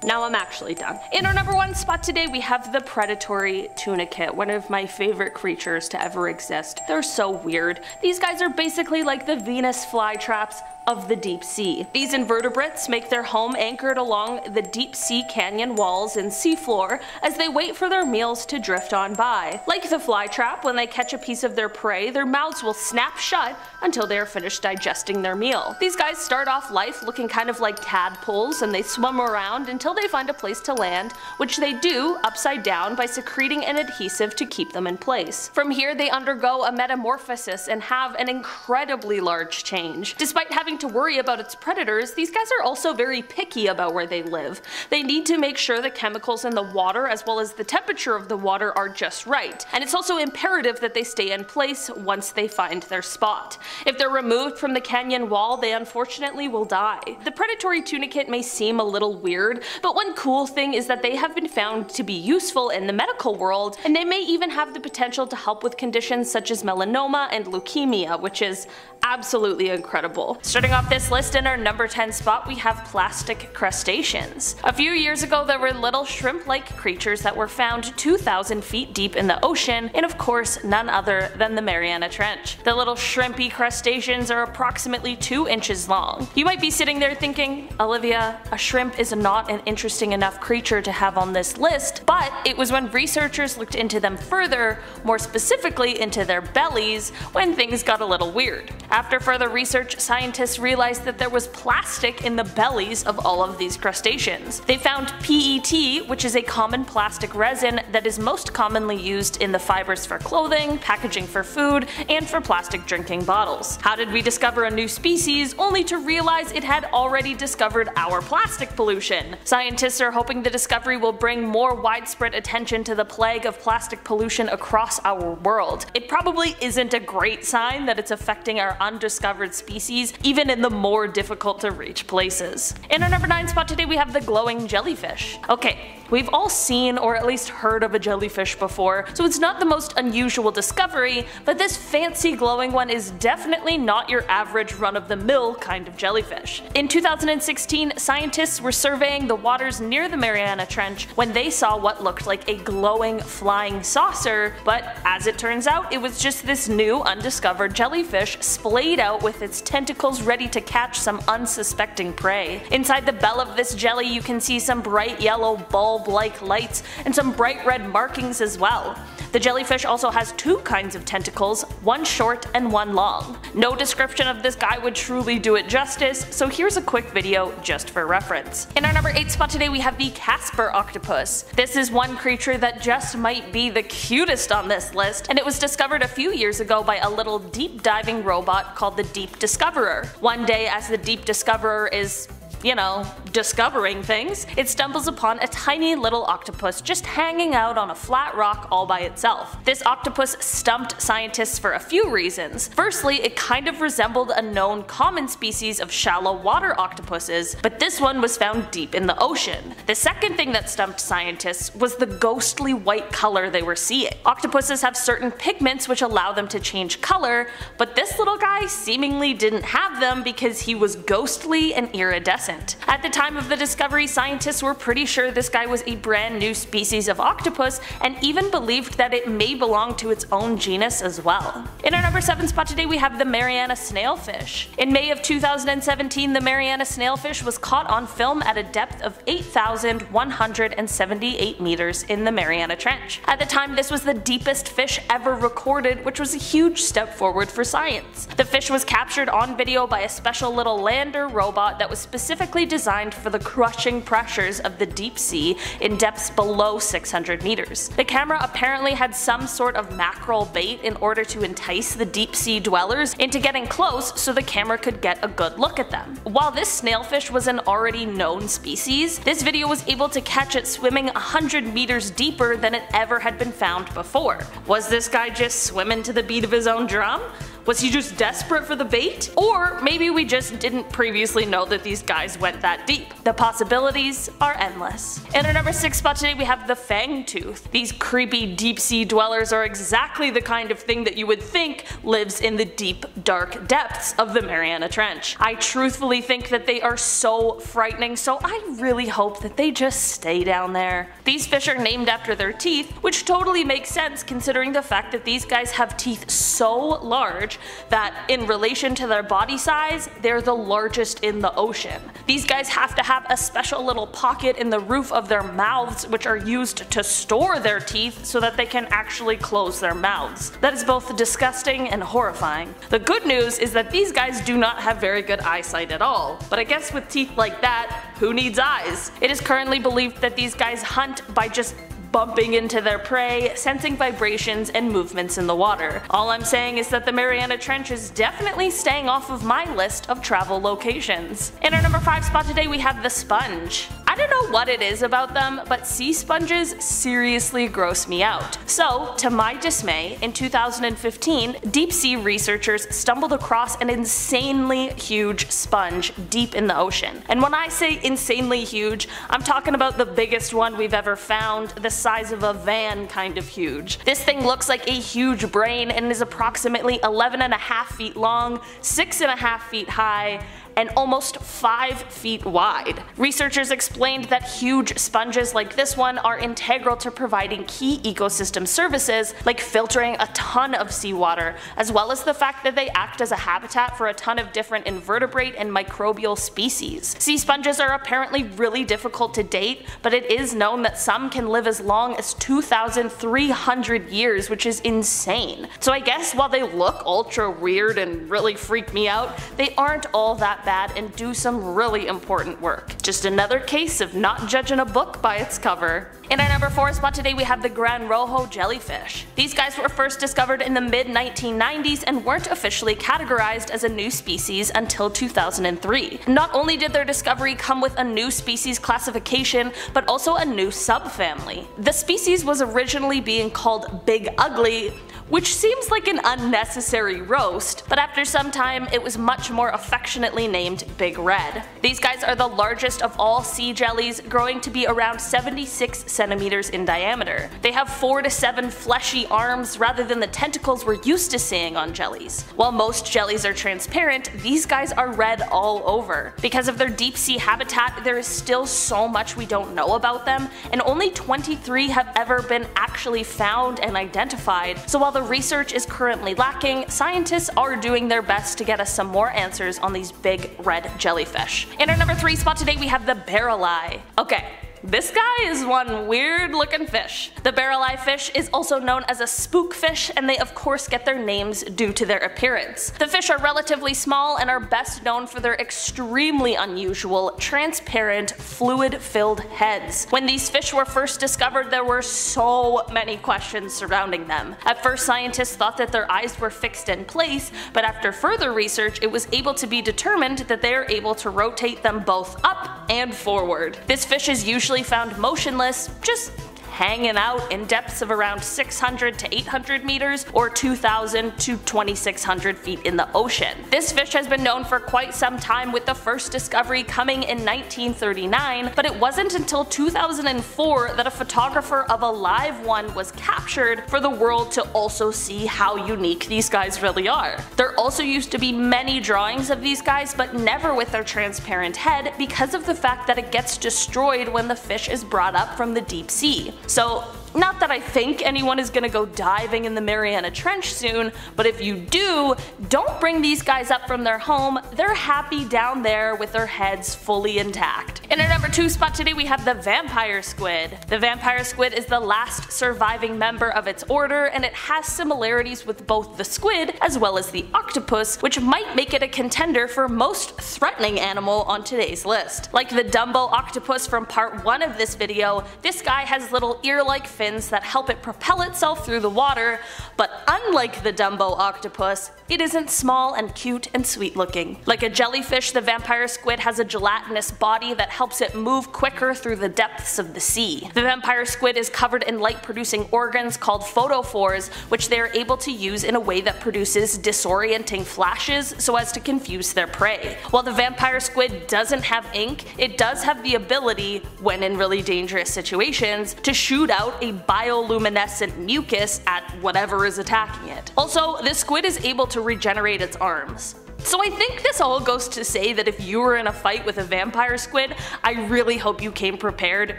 now I'm actually done. In our number one spot today we have the predatory tunicate, one of my favorite creatures to ever exist. They're so weird. These guys are basically like the Venus flytraps of the deep sea. These invertebrates make their home anchored along the deep sea canyon walls and seafloor as they wait for their meals to drift on by. Like the flytrap, when they catch a piece of their prey, their mouths will snap shut until they are finished digesting their meal. These guys start off life looking kind of like tadpoles and they swim around until they find a place to land, which they do upside down by secreting an adhesive to keep them in place. From here they undergo a metamorphosis and have an incredibly large change. Despite having to worry about its predators, these guys are also very picky about where they live. They need to make sure the chemicals in the water as well as the temperature of the water are just right, and it's also imperative that they stay in place once they find their spot. If they're removed from the canyon wall, they unfortunately will die. The predatory tunicate may seem a little weird, but one cool thing is that they have been found to be useful in the medical world, and they may even have the potential to help with conditions such as melanoma and leukemia, which is absolutely incredible. Starting off this list in our number 10 spot we have plastic crustaceans. A few years ago there were little shrimp-like creatures that were found 2,000 feet deep in the ocean and of course none other than the Mariana Trench. The little shrimpy crustaceans are approximately 2 inches long. You might be sitting there thinking, Olivia, a shrimp is not an interesting enough creature to have on this list, but it was when researchers looked into them further, more specifically into their bellies, when things got a little weird. After further research, scientists realized that there was plastic in the bellies of all of these crustaceans. They found PET, which is a common plastic resin that is most commonly used in the fibers for clothing, packaging for food, and for plastic drinking bottles. How did we discover a new species only to realize it had already discovered our plastic pollution? Scientists are hoping the discovery will bring more widespread attention to the plague of plastic pollution across our world. It probably isn't a great sign that it's affecting our undiscovered species, even in the more difficult to reach places. In our number 9 spot today we have the glowing jellyfish. Okay, We've all seen or at least heard of a jellyfish before, so it's not the most unusual discovery, but this fancy glowing one is definitely not your average run-of-the-mill kind of jellyfish. In 2016, scientists were surveying the waters near the Mariana Trench when they saw what looked like a glowing flying saucer, but as it turns out, it was just this new undiscovered jellyfish splayed out with its tentacles ready to catch some unsuspecting prey. Inside the bell of this jelly you can see some bright yellow bulb-like lights and some bright red markings as well. The jellyfish also has two kinds of tentacles, one short and one long. No description of this guy would truly do it justice, so here's a quick video just for reference. In our number 8 spot today we have the Casper octopus. This is one creature that just might be the cutest on this list, and it was discovered a few years ago by a little deep diving robot called the Deep Discoverer. One day as the Deep Discoverer is you know, discovering things, it stumbles upon a tiny little octopus just hanging out on a flat rock all by itself. This octopus stumped scientists for a few reasons. Firstly, it kind of resembled a known common species of shallow water octopuses, but this one was found deep in the ocean. The second thing that stumped scientists was the ghostly white color they were seeing. Octopuses have certain pigments which allow them to change color, but this little guy seemingly didn't have them because he was ghostly and iridescent. At the time of the discovery, scientists were pretty sure this guy was a brand new species of octopus and even believed that it may belong to its own genus as well. In our number 7 spot today we have the Mariana snailfish. In May of 2017 the Mariana snailfish was caught on film at a depth of 8,178 meters in the Mariana Trench. At the time this was the deepest fish ever recorded which was a huge step forward for science. The fish was captured on video by a special little lander robot that was specifically designed for the crushing pressures of the deep sea in depths below 600 meters. The camera apparently had some sort of mackerel bait in order to entice the deep sea dwellers into getting close so the camera could get a good look at them. While this snailfish was an already known species, this video was able to catch it swimming 100 meters deeper than it ever had been found before. Was this guy just swimming to the beat of his own drum? Was he just desperate for the bait? Or maybe we just didn't previously know that these guys went that deep. The possibilities are endless. In our number 6 spot today we have the fang tooth. These creepy deep sea dwellers are exactly the kind of thing that you would think lives in the deep dark depths of the Mariana Trench. I truthfully think that they are so frightening so I really hope that they just stay down there. These fish are named after their teeth which totally makes sense considering the fact that these guys have teeth so large that in relation to their body size, they're the largest in the ocean. These guys have to have a special little pocket in the roof of their mouths which are used to store their teeth so that they can actually close their mouths. That is both disgusting and horrifying. The good news is that these guys do not have very good eyesight at all, but I guess with teeth like that, who needs eyes? It is currently believed that these guys hunt by just bumping into their prey, sensing vibrations and movements in the water. All I'm saying is that the Mariana Trench is definitely staying off of my list of travel locations. In our number 5 spot today we have the sponge. I don't know what it is about them, but sea sponges seriously gross me out. So, to my dismay, in 2015, deep sea researchers stumbled across an insanely huge sponge deep in the ocean. And when I say insanely huge, I'm talking about the biggest one we've ever found, the size of a van kind of huge. This thing looks like a huge brain and is approximately 11 and a half feet long, 6 and a half feet high, and almost 5 feet wide. Researchers explained that huge sponges like this one are integral to providing key ecosystem services like filtering a ton of seawater, as well as the fact that they act as a habitat for a ton of different invertebrate and microbial species. Sea sponges are apparently really difficult to date, but it is known that some can live as long as 2,300 years, which is insane. So I guess while they look ultra weird and really freak me out, they aren't all that bad and do some really important work. Just another case of not judging a book by its cover. In our number 4 spot today we have the Gran Rojo jellyfish. These guys were first discovered in the mid 1990s and weren't officially categorized as a new species until 2003. Not only did their discovery come with a new species classification, but also a new subfamily. The species was originally being called Big Ugly, which seems like an unnecessary roast, but after some time it was much more affectionately named Big Red. These guys are the largest of all sea jellies, growing to be around 76 centimeters in diameter. They have 4 to 7 fleshy arms rather than the tentacles we're used to seeing on jellies. While most jellies are transparent, these guys are red all over. Because of their deep sea habitat, there is still so much we don't know about them, and only 23 have ever been actually found and identified, so while the research is currently lacking, scientists are doing their best to get us some more answers on these big red jellyfish. In our number 3 spot today we have the barrel eye. Okay, this guy is one weird looking fish. The barreleye fish is also known as a spook fish and they of course get their names due to their appearance. The fish are relatively small and are best known for their extremely unusual, transparent, fluid-filled heads. When these fish were first discovered there were so many questions surrounding them. At first scientists thought that their eyes were fixed in place, but after further research it was able to be determined that they are able to rotate them both up and forward. This fish is usually found motionless, just hanging out in depths of around 600 to 800 meters or 2000 to 2600 feet in the ocean. This fish has been known for quite some time with the first discovery coming in 1939, but it wasn't until 2004 that a photographer of a live one was captured for the world to also see how unique these guys really are. There also used to be many drawings of these guys but never with their transparent head because of the fact that it gets destroyed when the fish is brought up from the deep sea. So not that I think anyone is gonna go diving in the Mariana Trench soon, but if you do, don't bring these guys up from their home. They're happy down there with their heads fully intact. In our number 2 spot today we have the vampire squid. The vampire squid is the last surviving member of its order and it has similarities with both the squid as well as the octopus, which might make it a contender for most threatening animal on today's list. Like the Dumbo octopus from part 1 of this video, this guy has little ear-like fins that help it propel itself through the water, but unlike the Dumbo octopus, it isn't small and cute and sweet looking. Like a jellyfish, the vampire squid has a gelatinous body that helps it move quicker through the depths of the sea. The vampire squid is covered in light producing organs called photophores, which they are able to use in a way that produces disorienting flashes so as to confuse their prey. While the vampire squid doesn't have ink, it does have the ability, when in really dangerous situations, to shoot out a bioluminescent mucus at whatever is attacking it. Also, this squid is able to regenerate its arms. So I think this all goes to say that if you were in a fight with a vampire squid, I really hope you came prepared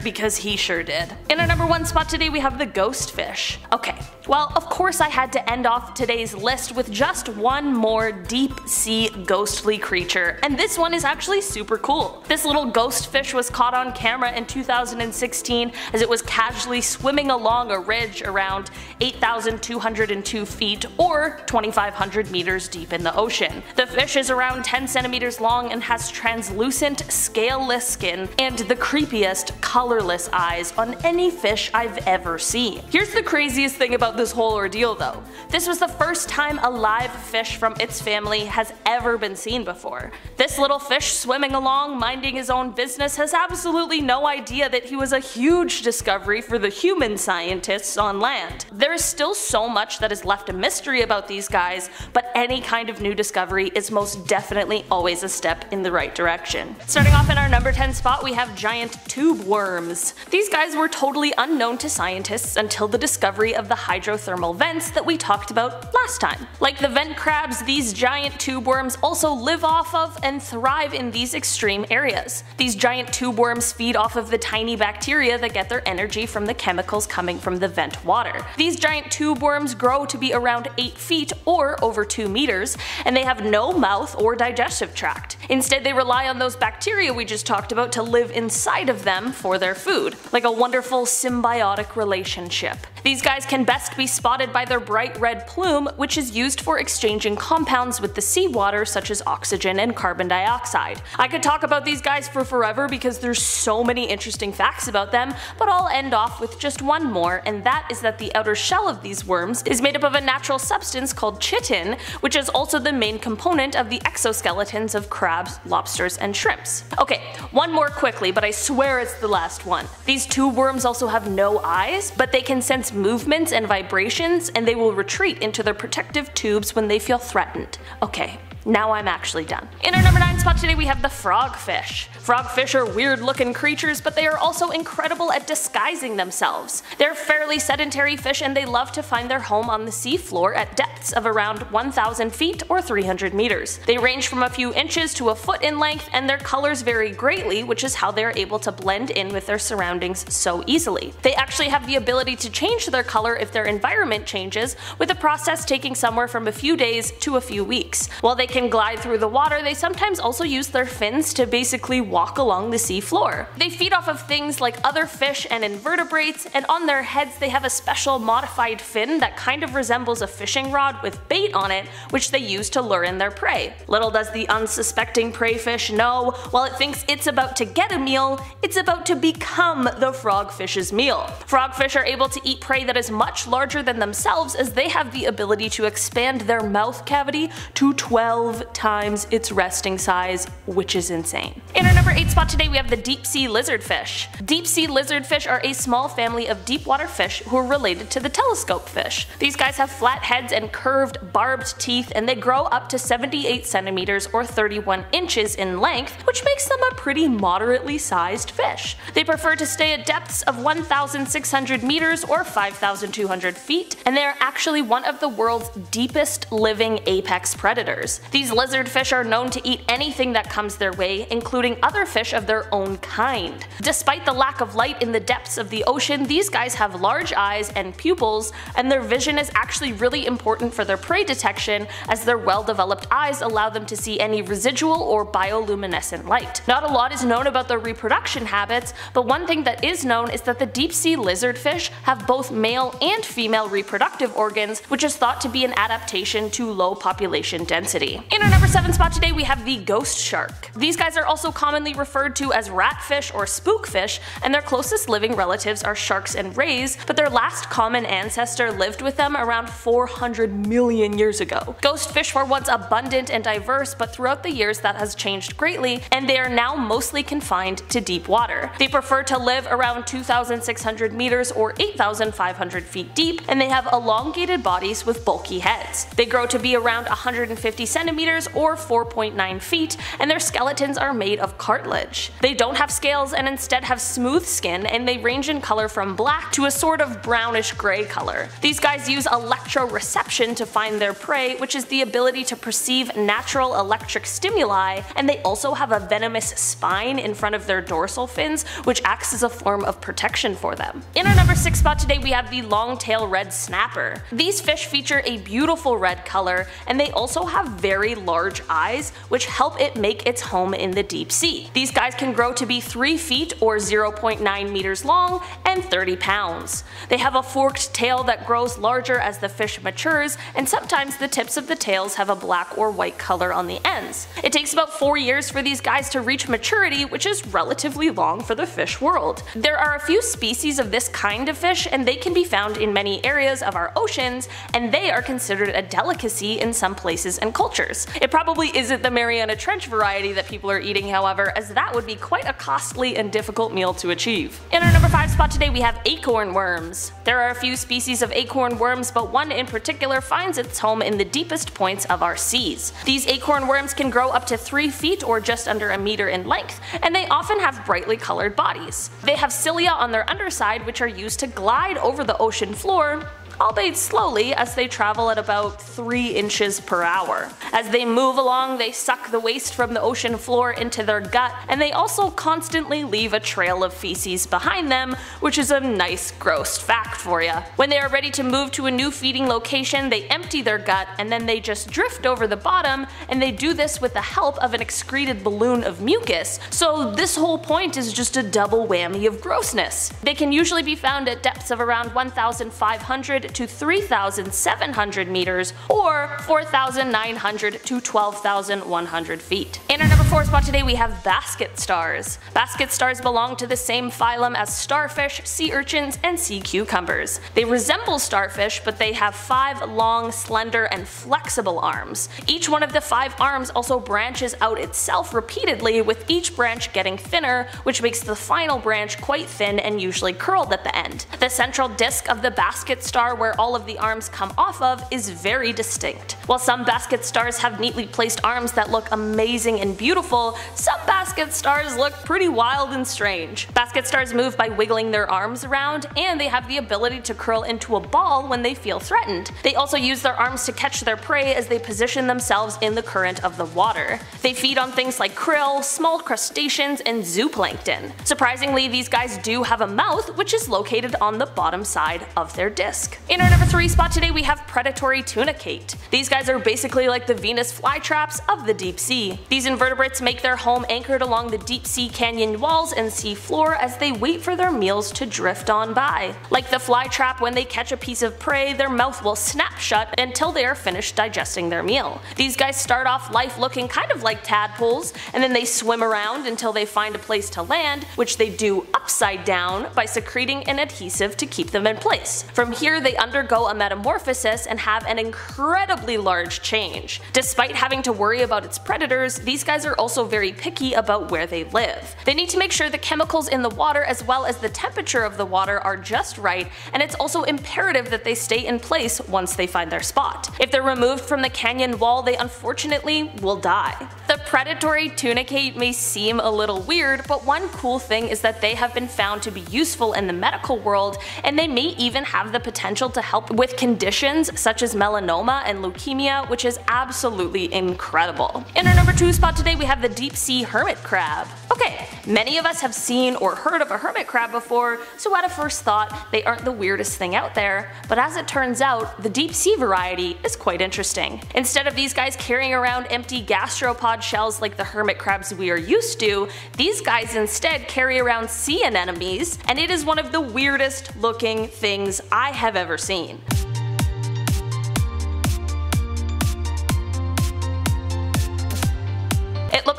because he sure did. In our number one spot today we have the ghost fish. Okay, well of course I had to end off today's list with just one more deep sea ghostly creature, and this one is actually super cool. This little ghost fish was caught on camera in 2016 as it was casually swimming along a ridge around 8,202 feet or 2,500 meters deep in the ocean. The fish is around 10 centimeters long and has translucent, scaleless skin and the creepiest, colorless eyes on any fish I've ever seen. Here's the craziest thing about this whole ordeal though. This was the first time a live fish from its family has ever been seen before. This little fish swimming along, minding his own business, has absolutely no idea that he was a huge discovery for the human scientists on land. There is still so much that is left a mystery about these guys, but any kind of new discovery is most definitely always a step in the right direction. Starting off in our number 10 spot we have giant tube worms. These guys were totally unknown to scientists until the discovery of the hydrothermal vents that we talked about last time. Like the vent crabs, these giant tube worms also live off of and thrive in these extreme areas. These giant tube worms feed off of the tiny bacteria that get their energy from the chemicals coming from the vent water. These giant tube worms grow to be around 8 feet or over 2 meters, and they have no mouth or digestive tract. Instead they rely on those bacteria we just talked about to live inside of them for their food, like a wonderful symbiotic relationship. These guys can best be spotted by their bright red plume, which is used for exchanging compounds with the seawater such as oxygen and carbon dioxide. I could talk about these guys for forever because there's so many interesting facts about them, but I'll end off with just one more, and that is that the outer shell of these worms is made up of a natural substance called chitin, which is also the main component of the exoskeletons of crabs, lobsters, and shrimps. Okay, one more quickly, but I swear it's the last one. These tube worms also have no eyes, but they can sense movements and vibrations, and they will retreat into their protective tubes when they feel threatened. Okay, now I'm actually done. In our number 9 spot today we have the frogfish. Frogfish are weird looking creatures but they are also incredible at disguising themselves. They're fairly sedentary fish and they love to find their home on the seafloor at depths of around 1000 feet or 300 meters. They range from a few inches to a foot in length and their colors vary greatly which is how they're able to blend in with their surroundings so easily. They actually have the ability to change their color if their environment changes with a process taking somewhere from a few days to a few weeks. While they can glide through the water, they sometimes also use their fins to basically walk along the sea floor. They feed off of things like other fish and invertebrates, and on their heads they have a special modified fin that kind of resembles a fishing rod with bait on it, which they use to lure in their prey. Little does the unsuspecting prey fish know, while it thinks it's about to get a meal, it's about to become the frogfish's meal. Frogfish are able to eat prey that is much larger than themselves as they have the ability to expand their mouth cavity to 12 12 times its resting size, which is insane. In our number 8 spot today we have the deep sea lizardfish. Deep sea lizardfish are a small family of deep water fish who are related to the telescope fish. These guys have flat heads and curved, barbed teeth and they grow up to 78 centimeters or 31 inches in length, which makes them a pretty moderately sized fish. They prefer to stay at depths of 1,600 meters or 5,200 feet, and they are actually one of the world's deepest living apex predators. These lizardfish are known to eat anything that comes their way, including other fish of their own kind. Despite the lack of light in the depths of the ocean, these guys have large eyes and pupils, and their vision is actually really important for their prey detection as their well-developed eyes allow them to see any residual or bioluminescent light. Not a lot is known about their reproduction habits, but one thing that is known is that the deep sea lizardfish have both male and female reproductive organs, which is thought to be an adaptation to low population density. In our number 7 spot today we have the ghost shark. These guys are also commonly referred to as ratfish or spookfish, and their closest living relatives are sharks and rays, but their last common ancestor lived with them around 400 million years ago. Ghost fish were once abundant and diverse, but throughout the years that has changed greatly, and they are now mostly confined to deep water. They prefer to live around 2,600 meters or 8,500 feet deep, and they have elongated bodies with bulky heads. They grow to be around 150 centimeters or 4.9 feet, and their skeletons are made of cartilage. They don't have scales and instead have smooth skin, and they range in color from black to a sort of brownish gray color. These guys use electroreception to find their prey, which is the ability to perceive natural electric stimuli, and they also have a venomous spine in front of their dorsal fins, which acts as a form of protection for them. In our number 6 spot today we have the long-tail red snapper. These fish feature a beautiful red color, and they also have very large eyes, which help it make its home in the deep sea. These guys can grow to be 3 feet or 0.9 meters long and 30 pounds. They have a forked tail that grows larger as the fish matures, and sometimes the tips of the tails have a black or white color on the ends. It takes about 4 years for these guys to reach maturity, which is relatively long for the fish world. There are a few species of this kind of fish, and they can be found in many areas of our oceans, and they are considered a delicacy in some places and cultures. It probably isn't the Mariana Trench variety that people are eating however, as that would be quite a costly and difficult meal to achieve. In our number 5 spot today we have acorn worms. There are a few species of acorn worms, but one in particular finds its home in the deepest points of our seas. These acorn worms can grow up to 3 feet or just under a meter in length, and they often have brightly colored bodies. They have cilia on their underside which are used to glide over the ocean floor, albeit slowly as they travel at about 3 inches per hour. As they move along they suck the waste from the ocean floor into their gut and they also constantly leave a trail of feces behind them which is a nice gross fact for ya. When they are ready to move to a new feeding location they empty their gut and then they just drift over the bottom and they do this with the help of an excreted balloon of mucus so this whole point is just a double whammy of grossness. They can usually be found at depths of around 1,500 to 3,700 meters or 4,900 to 12,100 feet. In our number 4 spot today we have basket stars. Basket stars belong to the same phylum as starfish, sea urchins, and sea cucumbers. They resemble starfish but they have 5 long, slender, and flexible arms. Each one of the 5 arms also branches out itself repeatedly with each branch getting thinner which makes the final branch quite thin and usually curled at the end. The central disc of the basket star where all of the arms come off of is very distinct. While some basket stars have neatly placed arms that look amazing and beautiful, some basket stars look pretty wild and strange. Basket stars move by wiggling their arms around, and they have the ability to curl into a ball when they feel threatened. They also use their arms to catch their prey as they position themselves in the current of the water. They feed on things like krill, small crustaceans, and zooplankton. Surprisingly, these guys do have a mouth which is located on the bottom side of their disc. In our number 3 spot today we have predatory tunicate. These guys are basically like the Venus flytraps of the deep sea. These invertebrates make their home anchored along the deep sea canyon walls and sea floor as they wait for their meals to drift on by. Like the flytrap when they catch a piece of prey their mouth will snap shut until they are finished digesting their meal. These guys start off life looking kind of like tadpoles and then they swim around until they find a place to land which they do upside down by secreting an adhesive to keep them in place. From here they undergo a metamorphosis and have an incredibly large change. Despite having to worry about its predators, these guys are also very picky about where they live. They need to make sure the chemicals in the water as well as the temperature of the water are just right, and it's also imperative that they stay in place once they find their spot. If they're removed from the canyon wall, they unfortunately will die. The predatory tunicate may seem a little weird, but one cool thing is that they have been found to be useful in the medical world, and they may even have the potential to help with conditions such as melanoma and leukemia, which is absolutely incredible. In our number 2 spot today we have the deep sea hermit crab. Okay, many of us have seen or heard of a hermit crab before, so at a first thought, they aren't the weirdest thing out there, but as it turns out, the deep sea variety is quite interesting. Instead of these guys carrying around empty gastropod shells like the hermit crabs we are used to, these guys instead carry around sea anemones, and it is one of the weirdest looking things I have ever seen.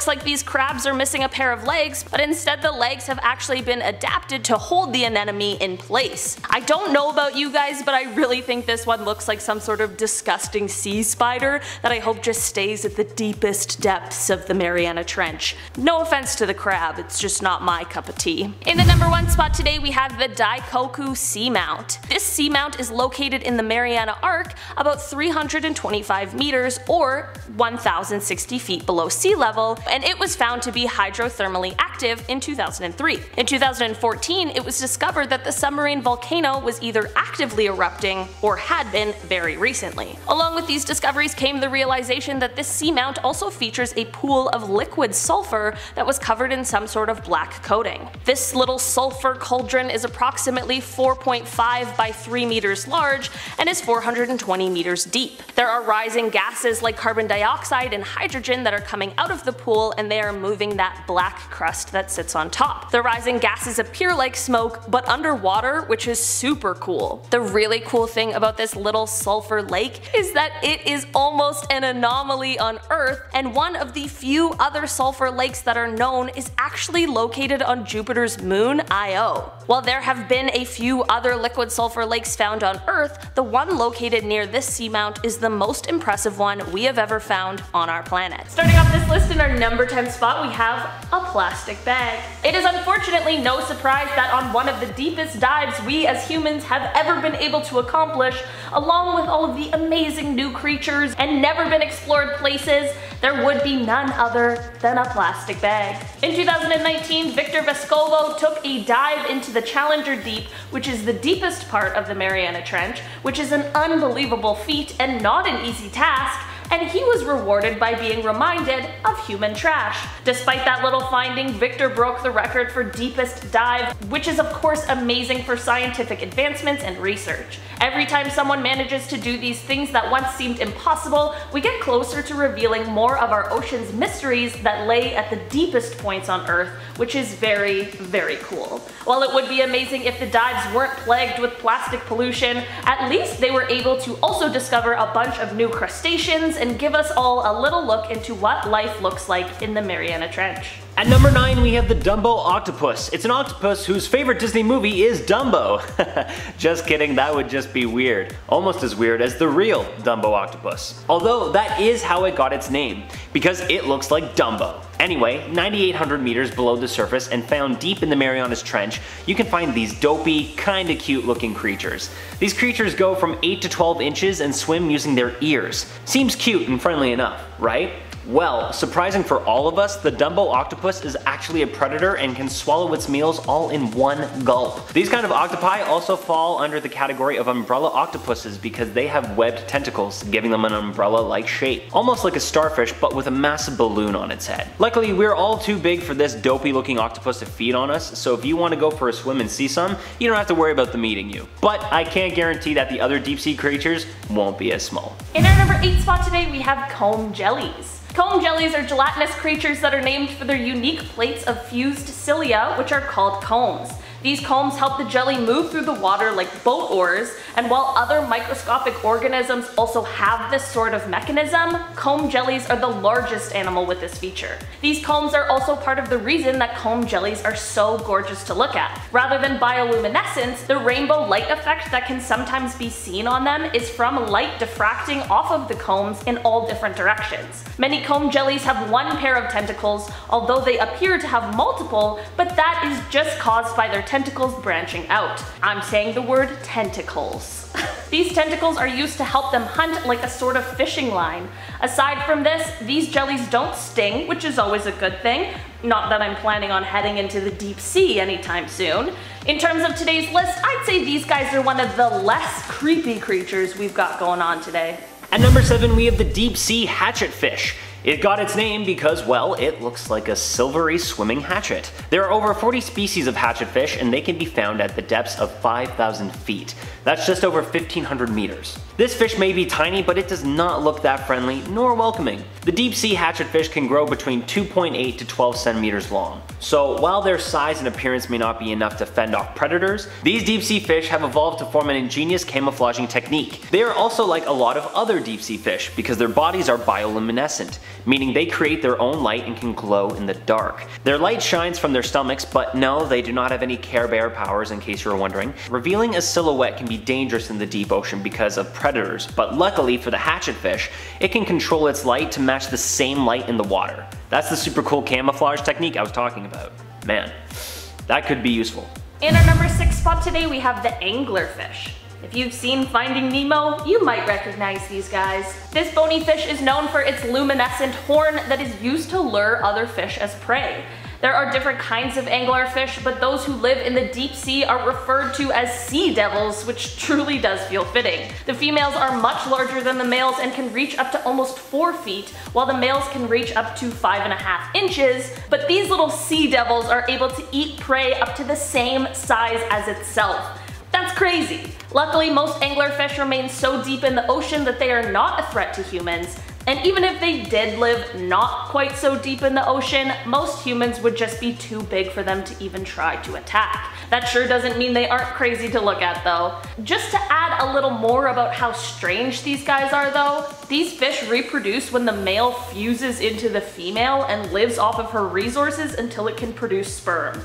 Looks like these crabs are missing a pair of legs, but instead the legs have actually been adapted to hold the anemone in place. I don't know about you guys, but I really think this one looks like some sort of disgusting sea spider that I hope just stays at the deepest depths of the Mariana Trench. No offense to the crab, it's just not my cup of tea. In the number one spot today we have the Daikoku Seamount. This seamount is located in the Mariana Arc about 325 meters or 1060 feet below sea level level, and it was found to be hydrothermally active in 2003. In 2014, it was discovered that the submarine volcano was either actively erupting or had been very recently. Along with these discoveries came the realization that this seamount also features a pool of liquid sulfur that was covered in some sort of black coating. This little sulfur cauldron is approximately 4.5 by 3 meters large and is 420 meters deep. There are rising gases like carbon dioxide and hydrogen that are coming out of the the and they are moving that black crust that sits on top. The rising gases appear like smoke, but underwater, which is super cool. The really cool thing about this little sulfur lake is that it is almost an anomaly on Earth, and one of the few other sulfur lakes that are known is actually located on Jupiter's moon, Io. While there have been a few other liquid sulfur lakes found on Earth, the one located near this seamount is the most impressive one we have ever found on our planet. Starting off this list in our number 10 spot we have a plastic bag. It is unfortunately no surprise that on one of the deepest dives we as humans have ever been able to accomplish, along with all of the amazing new creatures and never been explored places, there would be none other than a plastic bag. In 2019, Victor Vescovo took a dive into the Challenger Deep, which is the deepest part of the Mariana Trench, which is an unbelievable feat and not an easy task, and he was rewarded by being reminded of human trash. Despite that little finding, Victor broke the record for deepest dive, which is of course amazing for scientific advancements and research. Every time someone manages to do these things that once seemed impossible, we get closer to revealing more of our ocean's mysteries that lay at the deepest points on Earth, which is very, very cool. While it would be amazing if the dives weren't plagued with plastic pollution, at least they were able to also discover a bunch of new crustaceans and give us all a little look into what life looks like in the Mariana Trench. At number 9 we have the Dumbo Octopus. It's an octopus whose favorite Disney movie is Dumbo. just kidding, that would just be weird. Almost as weird as the real Dumbo Octopus. Although that is how it got its name, because it looks like Dumbo. Anyway, 9,800 meters below the surface and found deep in the Marianas Trench, you can find these dopey, kinda cute looking creatures. These creatures go from 8 to 12 inches and swim using their ears. Seems cute and friendly enough, right? Well, surprising for all of us, the Dumbo octopus is actually a predator and can swallow its meals all in one gulp. These kind of octopi also fall under the category of umbrella octopuses because they have webbed tentacles, giving them an umbrella-like shape. Almost like a starfish, but with a massive balloon on its head. Luckily, we're all too big for this dopey looking octopus to feed on us, so if you want to go for a swim and see some, you don't have to worry about them eating you. But I can't guarantee that the other deep sea creatures won't be as small. In our number 8 spot today, we have comb jellies. Comb jellies are gelatinous creatures that are named for their unique plates of fused cilia, which are called combs. These combs help the jelly move through the water like boat oars, and while other microscopic organisms also have this sort of mechanism, comb jellies are the largest animal with this feature. These combs are also part of the reason that comb jellies are so gorgeous to look at. Rather than bioluminescence, the rainbow light effect that can sometimes be seen on them is from light diffracting off of the combs in all different directions. Many comb jellies have one pair of tentacles, although they appear to have multiple, but that is just caused by their tentacles branching out. I'm saying the word tentacles. These tentacles are used to help them hunt like a sort of fishing line. Aside from this, these jellies don't sting, which is always a good thing. Not that I'm planning on heading into the deep sea anytime soon. In terms of today's list, I'd say these guys are one of the less creepy creatures we've got going on today. At number 7 we have the deep sea hatchetfish. It got its name because, well, it looks like a silvery swimming hatchet. There are over 40 species of hatchetfish and they can be found at the depths of 5,000 feet. That's just over 1500 meters. This fish may be tiny, but it does not look that friendly nor welcoming. The deep sea hatchetfish can grow between 2.8 to 12 centimeters long. So while their size and appearance may not be enough to fend off predators, these deep sea fish have evolved to form an ingenious camouflaging technique. They are also like a lot of other deep sea fish because their bodies are bioluminescent, meaning they create their own light and can glow in the dark. Their light shines from their stomachs, but no, they do not have any Care Bear powers in case you were wondering. Revealing a silhouette can be dangerous in the deep ocean because of predators, but luckily for the hatchetfish, it can control its light to match the same light in the water. That's the super cool camouflage technique I was talking about. Man, that could be useful. In our number 6 spot today we have the anglerfish. If you've seen Finding Nemo, you might recognize these guys. This bony fish is known for its luminescent horn that is used to lure other fish as prey. There are different kinds of anglerfish, but those who live in the deep sea are referred to as sea devils, which truly does feel fitting. The females are much larger than the males and can reach up to almost 4 feet, while the males can reach up to 5.5 inches, but these little sea devils are able to eat prey up to the same size as itself. That's crazy. Luckily, most anglerfish remain so deep in the ocean that they are not a threat to humans, and even if they did live not quite so deep in the ocean, most humans would just be too big for them to even try to attack. That sure doesn't mean they aren't crazy to look at though. Just to add a little more about how strange these guys are though, these fish reproduce when the male fuses into the female and lives off of her resources until it can produce sperm.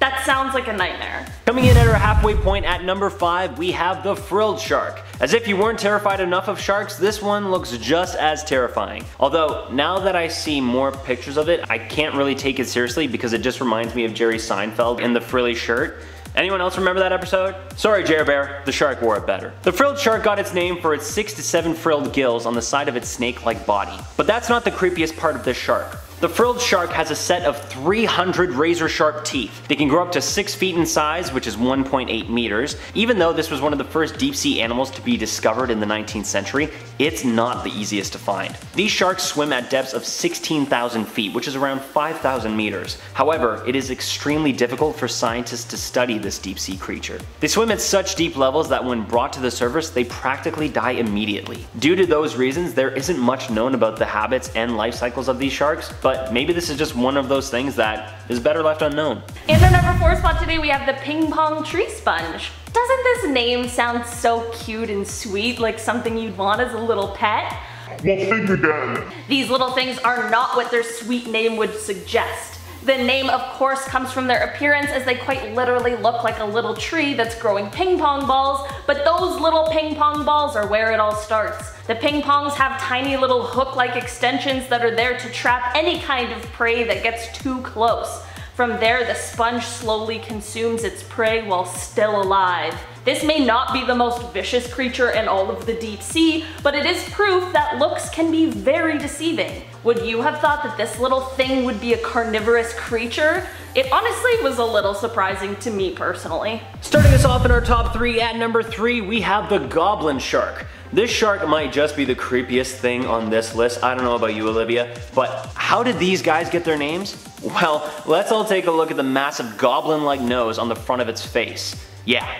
That sounds like a nightmare. Coming in at our halfway point at number 5, we have the frilled shark. As if you weren't terrified enough of sharks, this one looks just as terrifying. Although, now that I see more pictures of it, I can't really take it seriously because it just reminds me of Jerry Seinfeld in the frilly shirt. Anyone else remember that episode? Sorry Jer Bear, the shark wore it better. The frilled shark got its name for its 6 to 7 frilled gills on the side of its snake-like body. But that's not the creepiest part of this shark. The frilled shark has a set of 300 razor sharp teeth. They can grow up to 6 feet in size, which is 1.8 meters. Even though this was one of the first deep sea animals to be discovered in the 19th century, it's not the easiest to find. These sharks swim at depths of 16,000 feet, which is around 5,000 meters. However, it is extremely difficult for scientists to study this deep sea creature. They swim at such deep levels that when brought to the surface, they practically die immediately. Due to those reasons, there isn't much known about the habits and life cycles of these sharks, but but maybe this is just one of those things that is better left unknown. In the number 4 spot today we have the ping pong tree sponge. Doesn't this name sound so cute and sweet, like something you'd want as a little pet? Well, think again. These little things are not what their sweet name would suggest. The name of course comes from their appearance as they quite literally look like a little tree that's growing ping pong balls, but those little ping pong balls are where it all starts. The ping pongs have tiny little hook-like extensions that are there to trap any kind of prey that gets too close. From there, the sponge slowly consumes its prey while still alive. This may not be the most vicious creature in all of the deep sea, but it is proof that looks can be very deceiving. Would you have thought that this little thing would be a carnivorous creature? It honestly was a little surprising to me personally. Starting us off in our top 3, at number 3 we have the goblin shark. This shark might just be the creepiest thing on this list. I don't know about you, Olivia, but how did these guys get their names? Well, let's all take a look at the massive goblin-like nose on the front of its face. Yeah,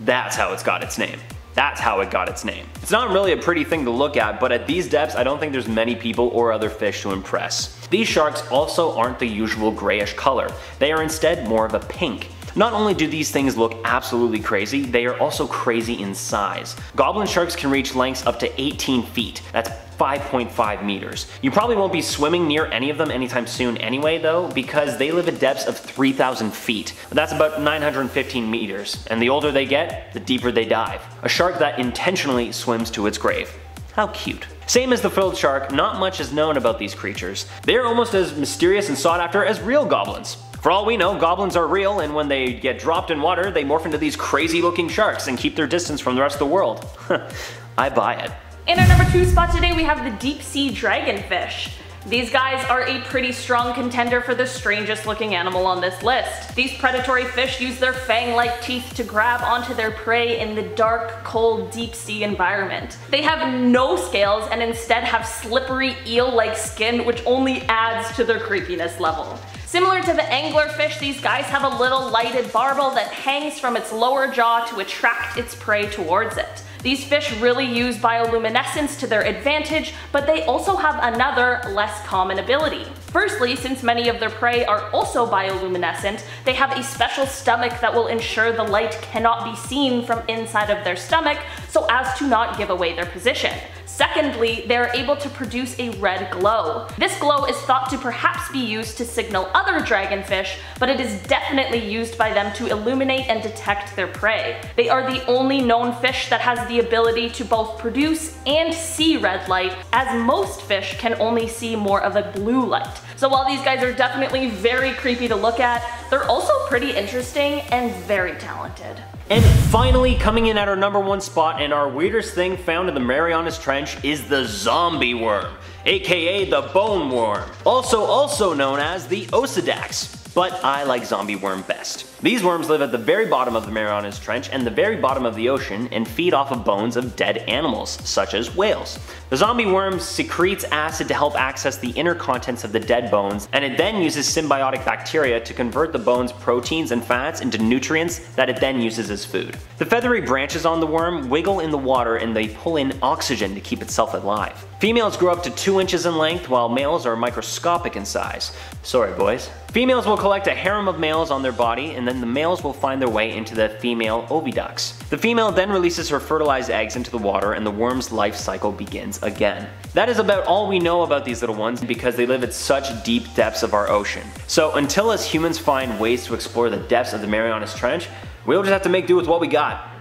that's how it's got its name. That's how it got its name. It's not really a pretty thing to look at, but at these depths, I don't think there's many people or other fish to impress. These sharks also aren't the usual grayish color. They are instead more of a pink. Not only do these things look absolutely crazy, they are also crazy in size. Goblin sharks can reach lengths up to 18 feet. That's 5.5 meters. You probably won't be swimming near any of them anytime soon anyway though, because they live at depths of 3,000 feet. That's about 915 meters, and the older they get, the deeper they dive. A shark that intentionally swims to its grave. How cute. Same as the frilled shark, not much is known about these creatures. They're almost as mysterious and sought after as real goblins. For all we know, goblins are real, and when they get dropped in water, they morph into these crazy looking sharks and keep their distance from the rest of the world. I buy it. In our number two spot today, we have the deep sea dragonfish. These guys are a pretty strong contender for the strangest looking animal on this list. These predatory fish use their fang-like teeth to grab onto their prey in the dark, cold, deep sea environment. They have no scales and instead have slippery eel-like skin which only adds to their creepiness level. Similar to the anglerfish, these guys have a little lighted barbel that hangs from its lower jaw to attract its prey towards it. These fish really use bioluminescence to their advantage, but they also have another, less common ability. Firstly, since many of their prey are also bioluminescent, they have a special stomach that will ensure the light cannot be seen from inside of their stomach so as to not give away their position. Secondly, they are able to produce a red glow. This glow is thought to perhaps be used to signal other dragonfish, but it is definitely used by them to illuminate and detect their prey. They are the only known fish that has the ability to both produce and see red light, as most fish can only see more of a blue light. So while these guys are definitely very creepy to look at, they're also pretty interesting and very talented. And finally, coming in at our number one spot and our weirdest thing found in the Marianas Trench is the zombie worm, aka the bone worm, also also known as the Osedax but I like zombie worm best. These worms live at the very bottom of the Marianas Trench and the very bottom of the ocean and feed off of bones of dead animals, such as whales. The zombie worm secretes acid to help access the inner contents of the dead bones, and it then uses symbiotic bacteria to convert the bone's proteins and fats into nutrients that it then uses as food. The feathery branches on the worm wiggle in the water and they pull in oxygen to keep itself alive. Females grow up to 2 inches in length while males are microscopic in size. Sorry boys. Females will collect a harem of males on their body and then the males will find their way into the female oviducts. The female then releases her fertilized eggs into the water and the worm's life cycle begins again. That is about all we know about these little ones because they live at such deep depths of our ocean. So until us humans find ways to explore the depths of the Marianas Trench, we'll just have to make do with what we got.